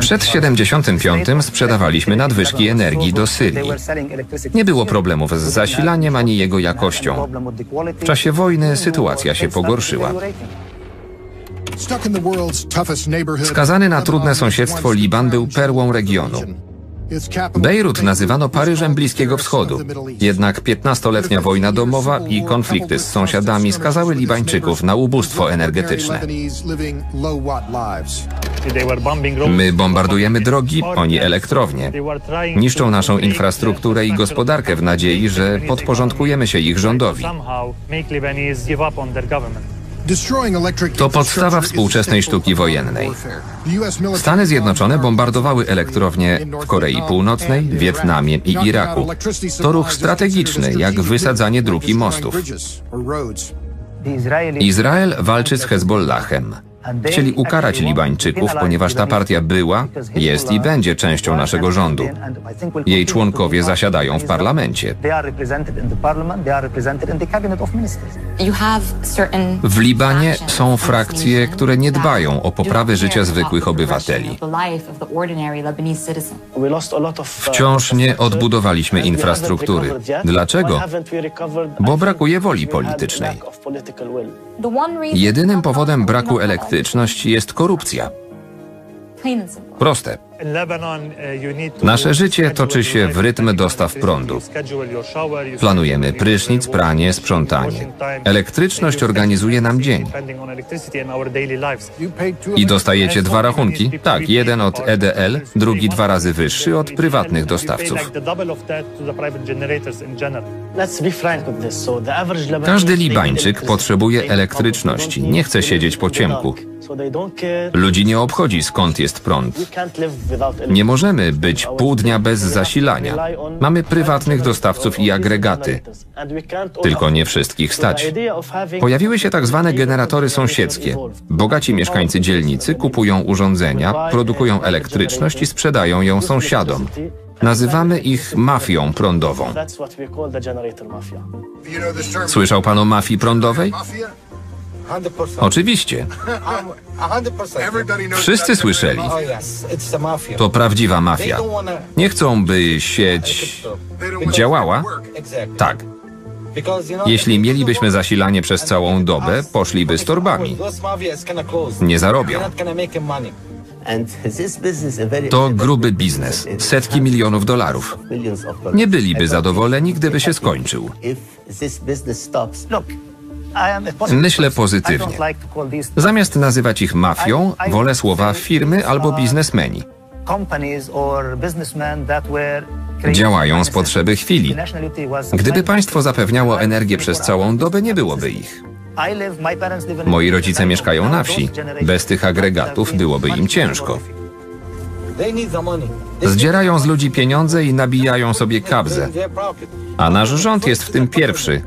Przed 75 sprzedawaliśmy nadwyżki energii do Syrii. Nie było problemów z zasilaniem ani jego jakością. W czasie wojny sytuacja się pogorszyła. Skazany na trudne sąsiedztwo Liban był perłą regionu. Bejrut nazywano Paryżem Bliskiego Wschodu. Jednak 15-letnia wojna domowa i konflikty z sąsiadami skazały Libańczyków na ubóstwo energetyczne. My bombardujemy drogi, oni elektrownie. Niszczą naszą infrastrukturę i gospodarkę w nadziei, że podporządkujemy się ich rządowi. To podstawa współczesnej sztuki wojennej. Stany Zjednoczone bombardowały elektrownie w Korei Północnej, Wietnamie i Iraku. To ruch strategiczny, jak wysadzanie dróg i mostów. Izrael walczy z Hezbollahem. Chcieli ukarać Libańczyków, ponieważ ta partia była, jest i będzie częścią naszego rządu. Jej członkowie zasiadają w parlamencie. W Libanie są frakcje, które nie dbają o poprawę życia zwykłych obywateli. Wciąż nie odbudowaliśmy infrastruktury. Dlaczego? Bo brakuje woli politycznej. Jedynym powodem braku elektryczności jest korupcja. Proste. Nasze życie toczy się w rytm dostaw prądu. Planujemy prysznic, pranie, sprzątanie. Elektryczność organizuje nam dzień. I dostajecie dwa rachunki? Tak, jeden od EDL, drugi dwa razy wyższy od prywatnych dostawców. Każdy Libańczyk potrzebuje elektryczności. Nie chce siedzieć po ciemku. Ludzi nie obchodzi skąd jest prąd. Nie możemy być pół dnia bez zasilania. Mamy prywatnych dostawców i agregaty. Tylko nie wszystkich stać. Pojawiły się tak zwane generatory sąsiedzkie. Bogaci mieszkańcy dzielnicy kupują urządzenia, produkują elektryczność i sprzedają ją sąsiadom. Nazywamy ich mafią prądową. Słyszał pan o mafii prądowej? Oczywiście. Wszyscy słyszeli. To prawdziwa mafia. Nie chcą, by sieć działała? Tak. Jeśli mielibyśmy zasilanie przez całą dobę, poszliby z torbami. Nie zarobią. To gruby biznes, setki milionów dolarów. Nie byliby zadowoleni, gdyby się skończył. Myślę pozytywnie. Zamiast nazywać ich mafią, wolę słowa firmy albo biznesmeni. Działają z potrzeby chwili. Gdyby państwo zapewniało energię przez całą dobę, nie byłoby ich. Moi rodzice mieszkają na wsi. Bez tych agregatów byłoby im ciężko. Zdzierają z ludzi pieniądze i nabijają sobie kabzę. A nasz rząd jest w tym pierwszy.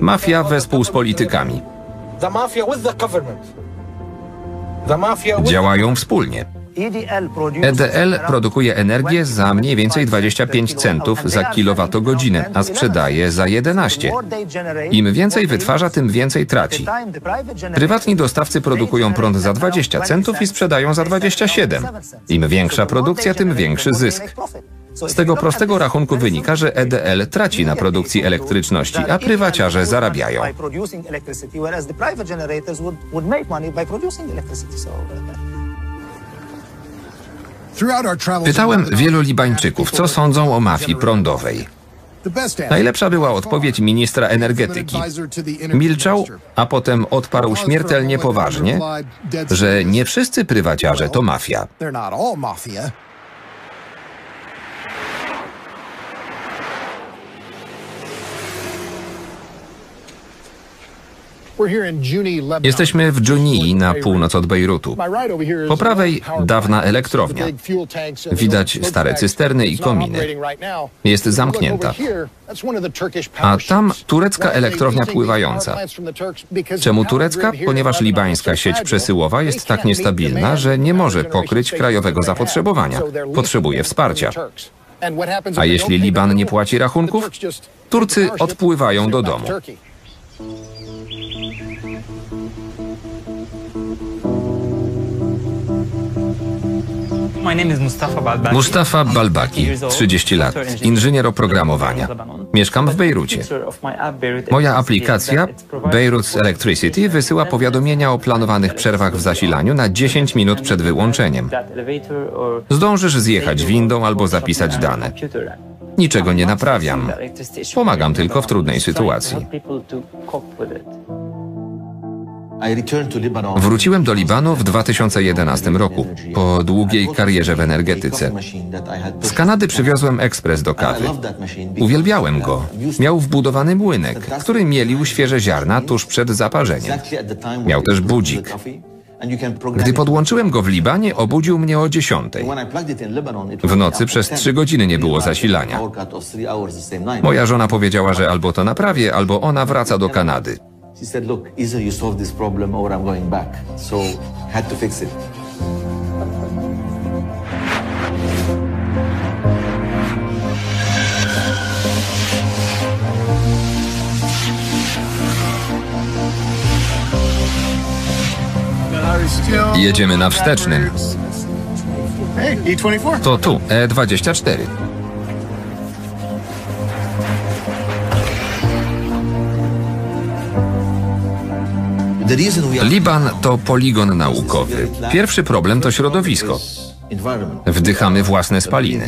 Mafia wespół z politykami. Działają wspólnie. EDL produkuje energię za mniej więcej 25 centów za kilowatogodzinę, a sprzedaje za 11. Im więcej wytwarza, tym więcej traci. Prywatni dostawcy produkują prąd za 20 centów i sprzedają za 27. Im większa produkcja, tym większy zysk. Z tego prostego rachunku wynika, że EDL traci na produkcji elektryczności, a prywaciarze zarabiają. Pytałem wielu Libańczyków, co sądzą o mafii prądowej. Najlepsza była odpowiedź ministra energetyki. Milczał, a potem odparł śmiertelnie poważnie, że nie wszyscy prywaciarze to mafia. Jesteśmy w Dżunii na północ od Bejrutu. Po prawej dawna elektrownia. Widać stare cysterny i kominy. Jest zamknięta. A tam turecka elektrownia pływająca. Czemu turecka? Ponieważ libańska sieć przesyłowa jest tak niestabilna, że nie może pokryć krajowego zapotrzebowania. Potrzebuje wsparcia. A jeśli Liban nie płaci rachunków, Turcy odpływają do domu. Mustafa Balbaki, 30 lat, inżynier oprogramowania. Mieszkam w Bejrucie. Moja aplikacja Beirut Electricity wysyła powiadomienia o planowanych przerwach w zasilaniu na 10 minut przed wyłączeniem. Zdążysz zjechać windą albo zapisać dane. Niczego nie naprawiam. Pomagam tylko w trudnej sytuacji. Wróciłem do Libanu w 2011 roku, po długiej karierze w energetyce. Z Kanady przywiozłem ekspres do kawy. Uwielbiałem go. Miał wbudowany młynek, który mielił świeże ziarna tuż przed zaparzeniem. Miał też budzik. Gdy podłączyłem go w Libanie, obudził mnie o 10. W nocy przez trzy godziny nie było zasilania. Moja żona powiedziała, że albo to naprawię, albo ona wraca do Kanady. She said, look, either you solve this problem or I'm going back. So had to fix it. Jedziemy na wstecznym. To tu, E E24. Liban to poligon naukowy. Pierwszy problem to środowisko. Wdychamy własne spaliny.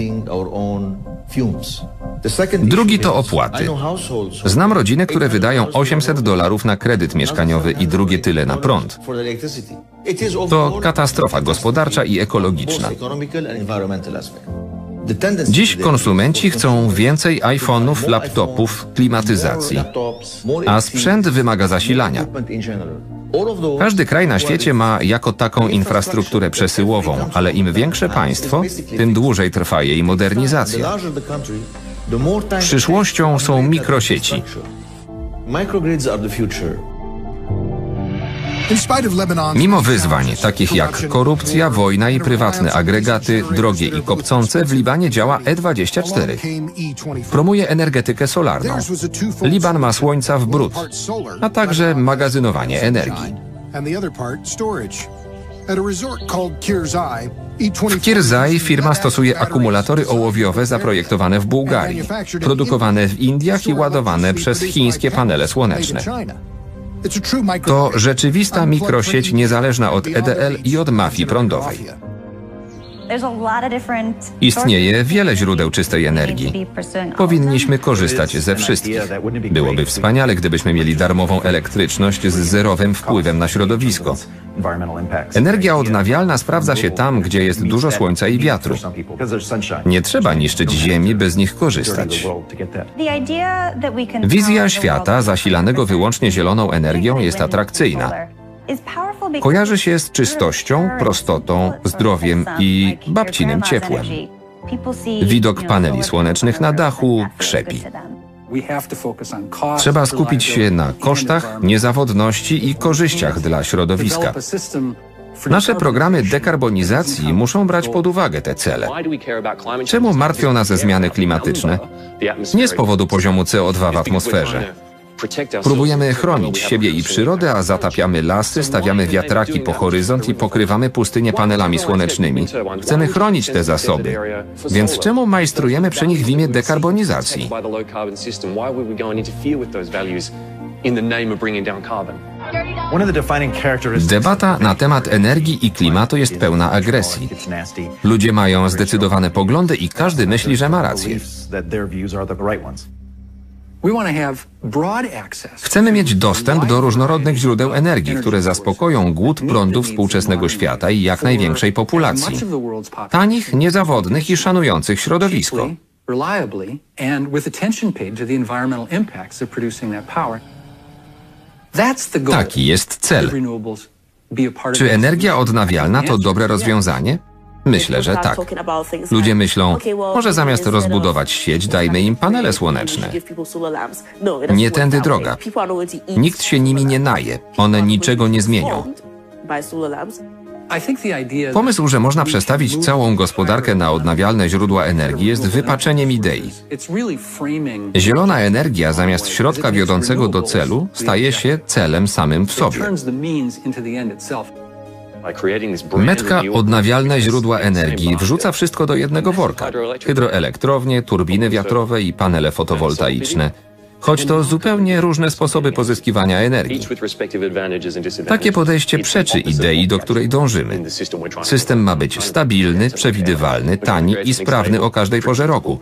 Drugi to opłaty. Znam rodziny, które wydają 800 dolarów na kredyt mieszkaniowy i drugie tyle na prąd. To katastrofa gospodarcza i ekologiczna. Dziś konsumenci chcą więcej iPhone'ów, laptopów, klimatyzacji. A sprzęt wymaga zasilania. Każdy kraj na świecie ma jako taką infrastrukturę przesyłową, ale im większe państwo, tym dłużej trwa jej modernizacja. Przyszłością są mikrosieci. Microgrids are the future. Mimo wyzwań takich jak korupcja, wojna i prywatne agregaty, drogie i kopcące, w Libanie działa E24. Promuje energetykę solarną. Liban ma słońca w brud, a także magazynowanie energii. W Kirzai firma stosuje akumulatory ołowiowe zaprojektowane w Bułgarii, produkowane w Indiach i ładowane przez chińskie panele słoneczne. To rzeczywista mikrosieć niezależna od EDL i od mafii prądowej. Istnieje wiele źródeł czystej energii. Powinniśmy korzystać ze wszystkich. Byłoby wspaniale, gdybyśmy mieli darmową elektryczność z zerowym wpływem na środowisko. Energia odnawialna sprawdza się tam, gdzie jest dużo słońca i wiatru. Nie trzeba niszczyć ziemi, by z nich korzystać. Wizja świata zasilanego wyłącznie zieloną energią jest atrakcyjna. Kojarzy się z czystością, prostotą, zdrowiem i babcinym ciepłem. Widok paneli słonecznych na dachu krzepi. Trzeba skupić się na kosztach, niezawodności i korzyściach dla środowiska. Nasze programy dekarbonizacji muszą brać pod uwagę te cele. Czemu martwią nas zmiany klimatyczne? Nie z powodu poziomu CO2 w atmosferze. Próbujemy chronić siebie i przyrodę, a zatapiamy lasy, stawiamy wiatraki po horyzont i pokrywamy pustynię panelami słonecznymi. Chcemy chronić te zasoby. Więc czemu majstrujemy przy nich w imię dekarbonizacji? Debata na temat energii i klimatu jest pełna agresji. Ludzie mają zdecydowane poglądy i każdy myśli, że ma rację. Chcemy mieć dostęp do różnorodnych źródeł energii, które zaspokoją głód prądu współczesnego świata i jak największej populacji. Tanich, niezawodnych i szanujących środowisko. Taki jest cel. Czy energia odnawialna to dobre rozwiązanie? Myślę, że tak. Ludzie myślą, może zamiast rozbudować sieć, dajmy im panele słoneczne. Nie tędy droga. Nikt się nimi nie naje. One niczego nie zmienią. Pomysł, że można przestawić całą gospodarkę na odnawialne źródła energii jest wypaczeniem idei. Zielona energia zamiast środka wiodącego do celu staje się celem samym w sobie. Metka odnawialne źródła energii wrzuca wszystko do jednego worka. Hydroelektrownie, turbiny wiatrowe i panele fotowoltaiczne. Choć to zupełnie różne sposoby pozyskiwania energii. Takie podejście przeczy idei, do której dążymy. System ma być stabilny, przewidywalny, tani i sprawny o każdej porze roku.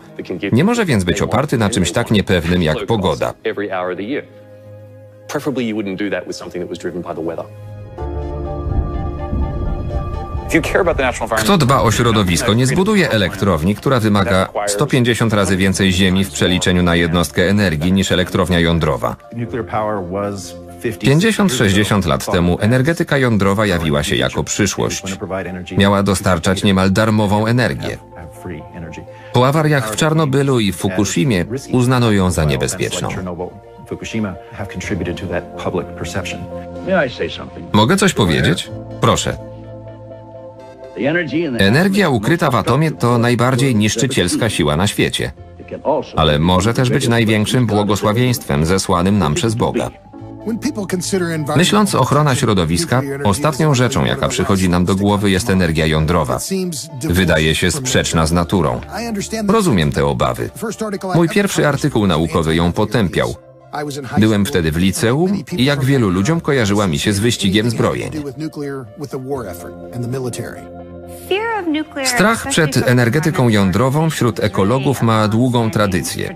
Nie może więc być oparty na czymś tak niepewnym jak pogoda. Preferably you wouldn't do that with something that was driven by the weather. Kto dba o środowisko, nie zbuduje elektrowni, która wymaga 150 razy więcej ziemi w przeliczeniu na jednostkę energii niż elektrownia jądrowa. 50-60 lat temu energetyka jądrowa jawiła się jako przyszłość. Miała dostarczać niemal darmową energię. Po awariach w Czarnobylu i Fukushimie uznano ją za niebezpieczną. Mogę coś powiedzieć? Proszę. Energia ukryta w atomie to najbardziej niszczycielska siła na świecie, ale może też być największym błogosławieństwem zesłanym nam przez Boga. Myśląc ochrona środowiska, ostatnią rzeczą, jaka przychodzi nam do głowy, jest energia jądrowa. Wydaje się sprzeczna z naturą. Rozumiem te obawy. Mój pierwszy artykuł naukowy ją potępiał. Byłem wtedy w liceum i jak wielu ludziom kojarzyła mi się z wyścigiem zbrojeń. Strach przed energetyką jądrową wśród ekologów ma długą tradycję.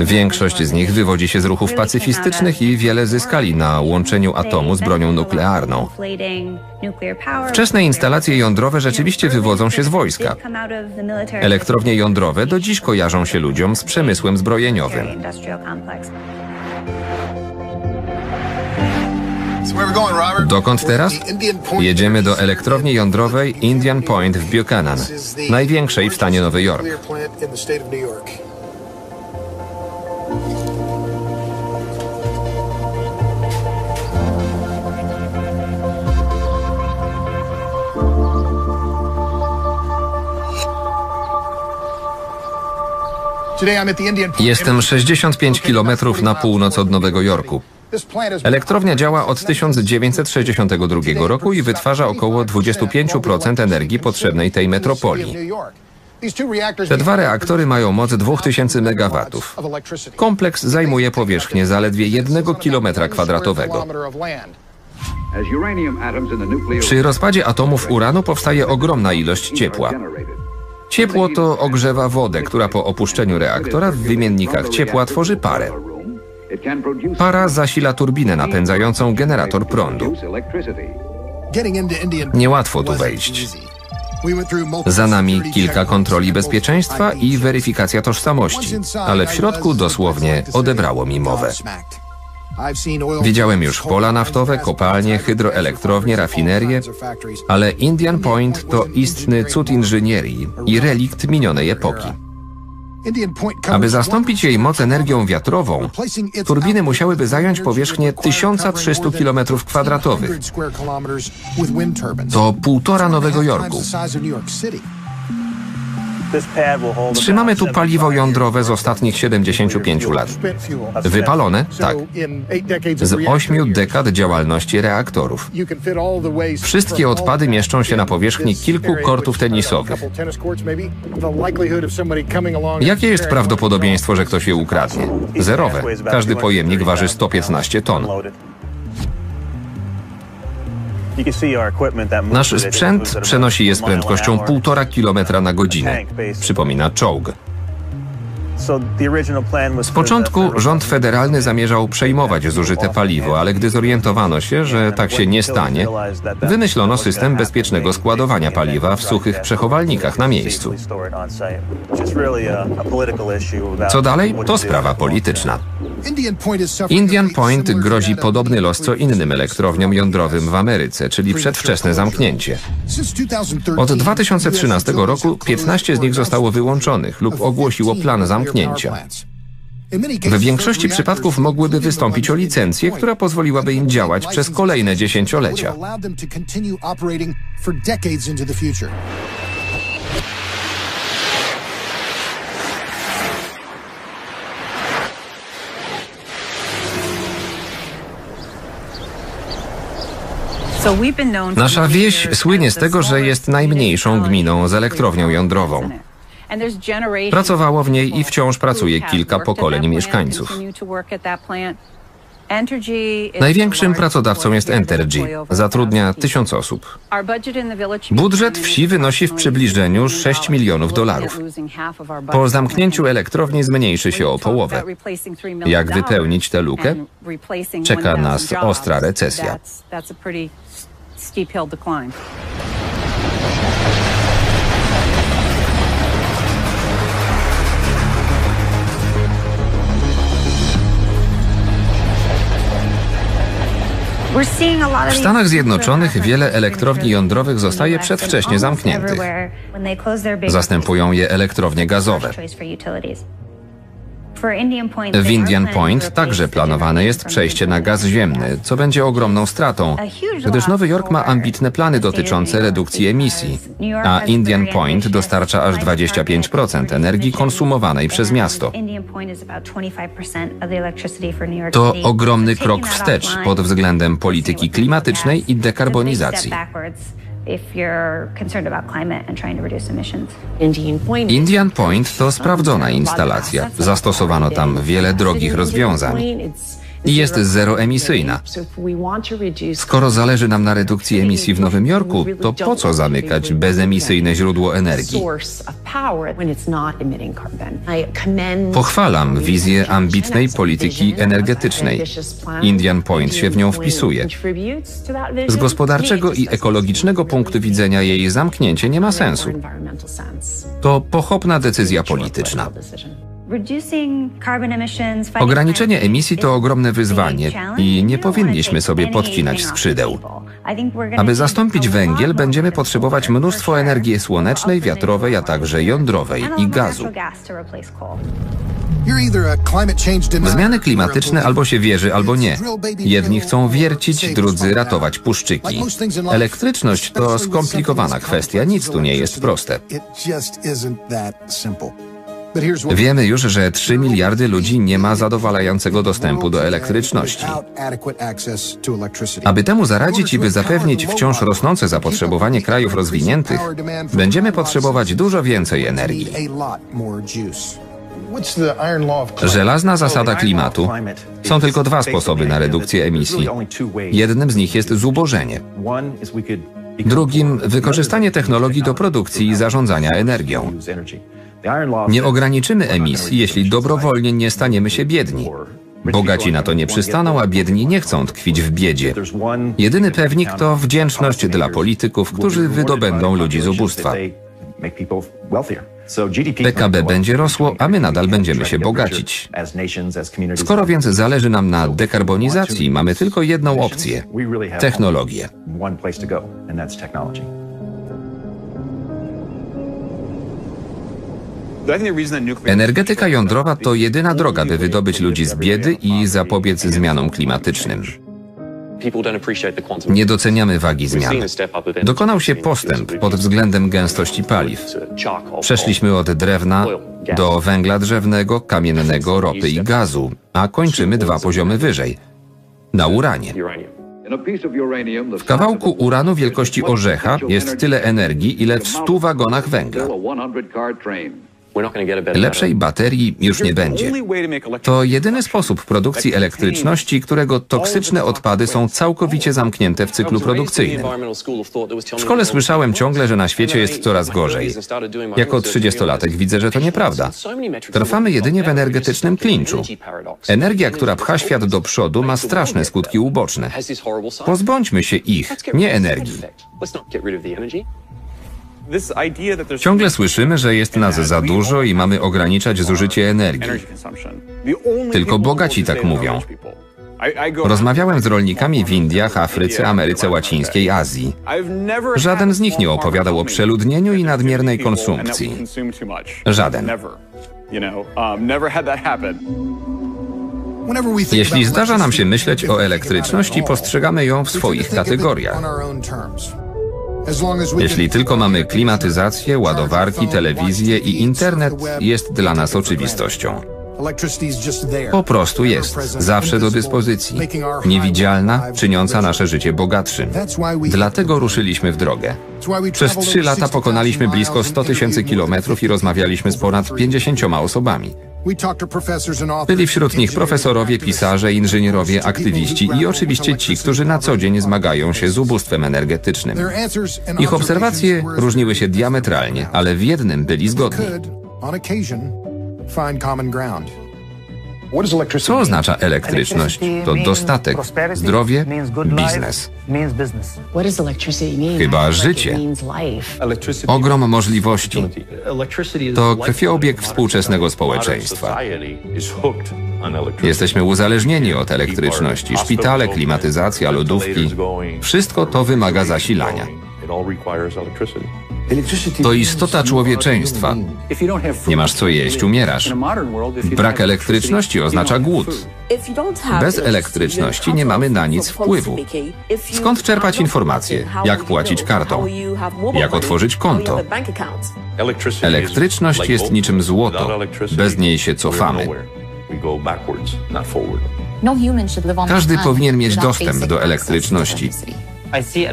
Większość z nich wywodzi się z ruchów pacyfistycznych i wiele zyskali na łączeniu atomu z bronią nuklearną. Wczesne instalacje jądrowe rzeczywiście wywodzą się z wojska. Elektrownie jądrowe do dziś kojarzą się ludziom z przemysłem zbrojeniowym. Dokąd teraz? Jedziemy do elektrowni jądrowej Indian Point w Buchanan, największej w stanie Nowy Jork. Jestem 65 km na północ od Nowego Jorku. Elektrownia działa od 1962 roku i wytwarza około 25% energii potrzebnej tej metropolii. Te dwa reaktory mają moc 2000 MW. Kompleks zajmuje powierzchnię zaledwie 1 km kwadratowego. Przy rozpadzie atomów uranu powstaje ogromna ilość ciepła. Ciepło to ogrzewa wodę, która po opuszczeniu reaktora w wymiennikach ciepła tworzy parę. Para zasila turbinę napędzającą generator prądu. Niełatwo tu wejść. Za nami kilka kontroli bezpieczeństwa i weryfikacja tożsamości, ale w środku dosłownie odebrało mi mowę. Widziałem już pola naftowe, kopalnie, hydroelektrownie, rafinerie, ale Indian Point to istny cud inżynierii i relikt minionej epoki. Aby zastąpić jej moc energią wiatrową, turbiny musiałyby zająć powierzchnię 1300 km2. To półtora Nowego Jorku. Trzymamy tu paliwo jądrowe z ostatnich 75 lat. Wypalone? Tak. Z ośmiu dekad działalności reaktorów. Wszystkie odpady mieszczą się na powierzchni kilku kortów tenisowych. Jakie jest prawdopodobieństwo, że ktoś je ukradnie? Zerowe. Każdy pojemnik waży 115 ton. Nasz sprzęt przenosi je z prędkością 1,5 km na godzinę. Przypomina czołg. Z początku rząd federalny zamierzał przejmować zużyte paliwo, ale gdy zorientowano się, że tak się nie stanie, wymyślono system bezpiecznego składowania paliwa w suchych przechowalnikach na miejscu. Co dalej? To sprawa polityczna. Indian Point grozi podobny los co innym elektrowniom jądrowym w Ameryce, czyli przedwczesne zamknięcie. Od 2013 roku 15 z nich zostało wyłączonych lub ogłosiło plan zamknięcia. W większości przypadków mogłyby wystąpić o licencję, która pozwoliłaby im działać przez kolejne dziesięciolecia. Nasza wieś słynie z tego, że jest najmniejszą gminą z elektrownią jądrową. Pracowało w niej i wciąż pracuje kilka pokoleń mieszkańców. Największym pracodawcą jest Entergy. Zatrudnia tysiąc osób. Budżet wsi wynosi w przybliżeniu 6 milionów dolarów. Po zamknięciu elektrowni zmniejszy się o połowę. Jak wypełnić tę lukę? Czeka nas ostra recesja. W Stanach Zjednoczonych wiele elektrowni jądrowych zostaje przedwcześnie zamkniętych. Zastępują je elektrownie gazowe. W Indian Point także planowane jest przejście na gaz ziemny, co będzie ogromną stratą, gdyż Nowy Jork ma ambitne plany dotyczące redukcji emisji, a Indian Point dostarcza aż 25% energii konsumowanej przez miasto. To ogromny krok wstecz pod względem polityki klimatycznej i dekarbonizacji. Indian Point to sprawdzona instalacja. Zastosowano tam wiele drogich rozwiązań i jest zeroemisyjna. Skoro zależy nam na redukcji emisji w Nowym Jorku, to po co zamykać bezemisyjne źródło energii? Pochwalam wizję ambitnej polityki energetycznej. Indian Point się w nią wpisuje. Z gospodarczego i ekologicznego punktu widzenia jej zamknięcie nie ma sensu. To pochopna decyzja polityczna. Ograniczenie emisji to ogromne wyzwanie i nie powinniśmy sobie podcinać skrzydeł. Aby zastąpić węgiel, będziemy potrzebować mnóstwo energii słonecznej, wiatrowej, a także jądrowej i gazu. W zmiany klimatyczne albo się wierzy, albo nie. Jedni chcą wiercić, drudzy ratować puszczyki. Elektryczność to skomplikowana kwestia, nic tu nie jest proste. Wiemy już, że 3 miliardy ludzi nie ma zadowalającego dostępu do elektryczności. Aby temu zaradzić i by zapewnić wciąż rosnące zapotrzebowanie krajów rozwiniętych, będziemy potrzebować dużo więcej energii. Żelazna zasada klimatu. Są tylko dwa sposoby na redukcję emisji. Jednym z nich jest zubożenie. Drugim wykorzystanie technologii do produkcji i zarządzania energią. Nie ograniczymy emisji, jeśli dobrowolnie nie staniemy się biedni. Bogaci na to nie przystaną, a biedni nie chcą tkwić w biedzie. Jedyny pewnik to wdzięczność dla polityków, którzy wydobędą ludzi z ubóstwa. PKB będzie rosło, a my nadal będziemy się bogacić. Skoro więc zależy nam na dekarbonizacji, mamy tylko jedną opcję technologię. Energetyka jądrowa to jedyna droga, by wydobyć ludzi z biedy i zapobiec zmianom klimatycznym. Nie doceniamy wagi zmian. Dokonał się postęp pod względem gęstości paliw. Przeszliśmy od drewna do węgla drzewnego, kamiennego, ropy i gazu, a kończymy dwa poziomy wyżej na uranie. W kawałku uranu wielkości orzecha jest tyle energii, ile w 100 wagonach węgla. Lepszej baterii już nie będzie. To jedyny sposób produkcji elektryczności, którego toksyczne odpady są całkowicie zamknięte w cyklu produkcyjnym. W szkole słyszałem ciągle, że na świecie jest coraz gorzej. Jako 30-latek widzę, że to nieprawda. Trwamy jedynie w energetycznym klinczu. Energia, która pcha świat do przodu, ma straszne skutki uboczne. Pozbądźmy się ich, nie energii. Ciągle słyszymy, że jest nas za dużo i mamy ograniczać zużycie energii. Tylko bogaci tak mówią. Rozmawiałem z rolnikami w Indiach, Afryce, Ameryce Łacińskiej, Azji. Żaden z nich nie opowiadał o przeludnieniu i nadmiernej konsumpcji. Żaden. Jeśli zdarza nam się myśleć o elektryczności, postrzegamy ją w swoich kategoriach. Jeśli tylko mamy klimatyzację, ładowarki, telewizję i internet, jest dla nas oczywistością. Po prostu jest, zawsze do dyspozycji, niewidzialna, czyniąca nasze życie bogatszym. Dlatego ruszyliśmy w drogę. Przez trzy lata pokonaliśmy blisko 100 tysięcy kilometrów i rozmawialiśmy z ponad 50 osobami. Byli wśród nich profesorowie, pisarze, inżynierowie, aktywiści i oczywiście ci, którzy na co dzień zmagają się z ubóstwem energetycznym. Ich obserwacje różniły się diametralnie, ale w jednym byli zgodni. Co oznacza elektryczność? To dostatek, zdrowie, biznes. Chyba życie. Ogrom możliwości. To krwiobieg współczesnego społeczeństwa. Jesteśmy uzależnieni od elektryczności. Szpitale, klimatyzacja, lodówki. Wszystko to wymaga zasilania. To istota człowieczeństwa. Nie masz co jeść, umierasz. Brak elektryczności oznacza głód. Bez elektryczności nie mamy na nic wpływu. Skąd czerpać informacje? Jak płacić kartą? Jak otworzyć konto? Elektryczność jest niczym złoto. Bez niej się cofamy. Każdy powinien mieć dostęp do elektryczności.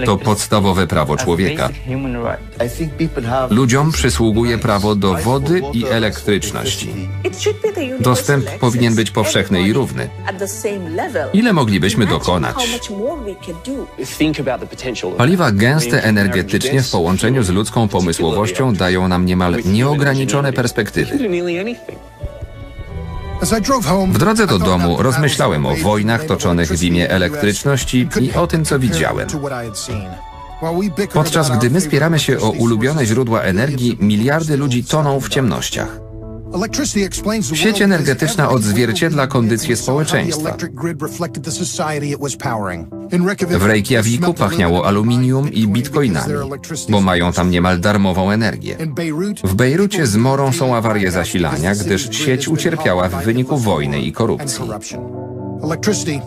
To podstawowe prawo człowieka. Ludziom przysługuje prawo do wody i elektryczności. Dostęp powinien być powszechny i równy. Ile moglibyśmy dokonać? Paliwa gęste energetycznie w połączeniu z ludzką pomysłowością dają nam niemal nieograniczone perspektywy. W drodze do domu rozmyślałem o wojnach toczonych w imię elektryczności i o tym, co widziałem. Podczas gdy my spieramy się o ulubione źródła energii, miliardy ludzi toną w ciemnościach. Sieć energetyczna odzwierciedla kondycję społeczeństwa. W Reykjaviku pachniało aluminium i bitcoinami, bo mają tam niemal darmową energię. W Bejrucie zmorą są awarie zasilania, gdyż sieć ucierpiała w wyniku wojny i korupcji.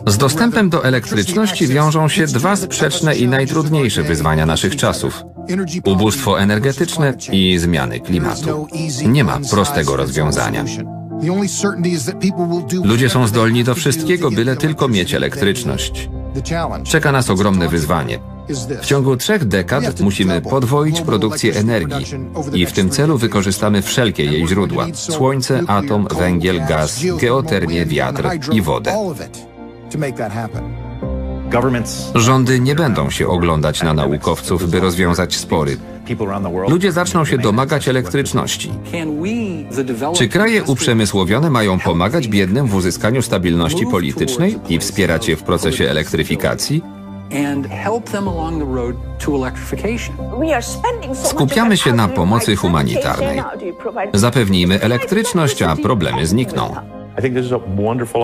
Z dostępem do elektryczności wiążą się dwa sprzeczne i najtrudniejsze wyzwania naszych czasów. Ubóstwo energetyczne i zmiany klimatu. Nie ma prostego rozwiązania. Ludzie są zdolni do wszystkiego, byle tylko mieć elektryczność. Czeka nas ogromne wyzwanie. W ciągu trzech dekad musimy podwoić produkcję energii i w tym celu wykorzystamy wszelkie jej źródła: słońce, atom, węgiel, gaz, geotermię, wiatr i wodę. Rządy nie będą się oglądać na naukowców, by rozwiązać spory. Ludzie zaczną się domagać elektryczności. Czy kraje uprzemysłowione mają pomagać biednym w uzyskaniu stabilności politycznej i wspierać je w procesie elektryfikacji? Skupiamy się na pomocy humanitarnej. Zapewnijmy elektryczność, a problemy znikną.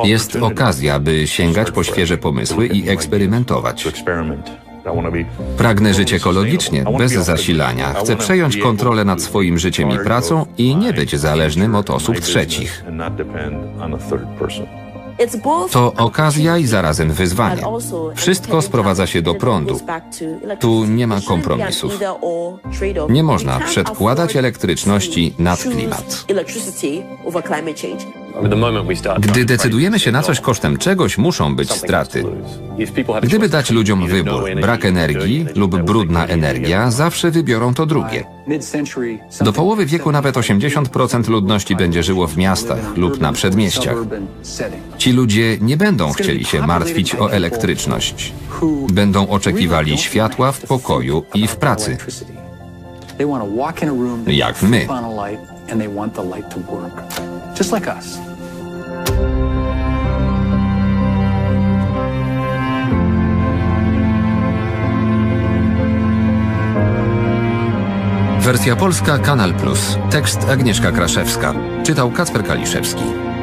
Jest okazja, by sięgać po świeże pomysły i eksperymentować. Pragnę żyć ekologicznie, bez zasilania. Chcę przejąć kontrolę nad swoim życiem i pracą i nie być zależnym od osób trzecich. To okazja i zarazem wyzwanie. Wszystko sprowadza się do prądu. Tu nie ma kompromisów. Nie można przedkładać elektryczności nad klimat. Gdy decydujemy się na coś kosztem czegoś, muszą być straty. Gdyby dać ludziom wybór, brak energii lub brudna energia, zawsze wybiorą to drugie. Do połowy wieku nawet 80% ludności będzie żyło w miastach lub na przedmieściach. Ci ludzie nie będą chcieli się martwić o elektryczność. Będą oczekiwali światła w pokoju i w pracy. Jak my. Just like us. Wersja polska Kanal Plus. Tekst Agnieszka Kraszewska. Czytał Kacper Kaliszewski.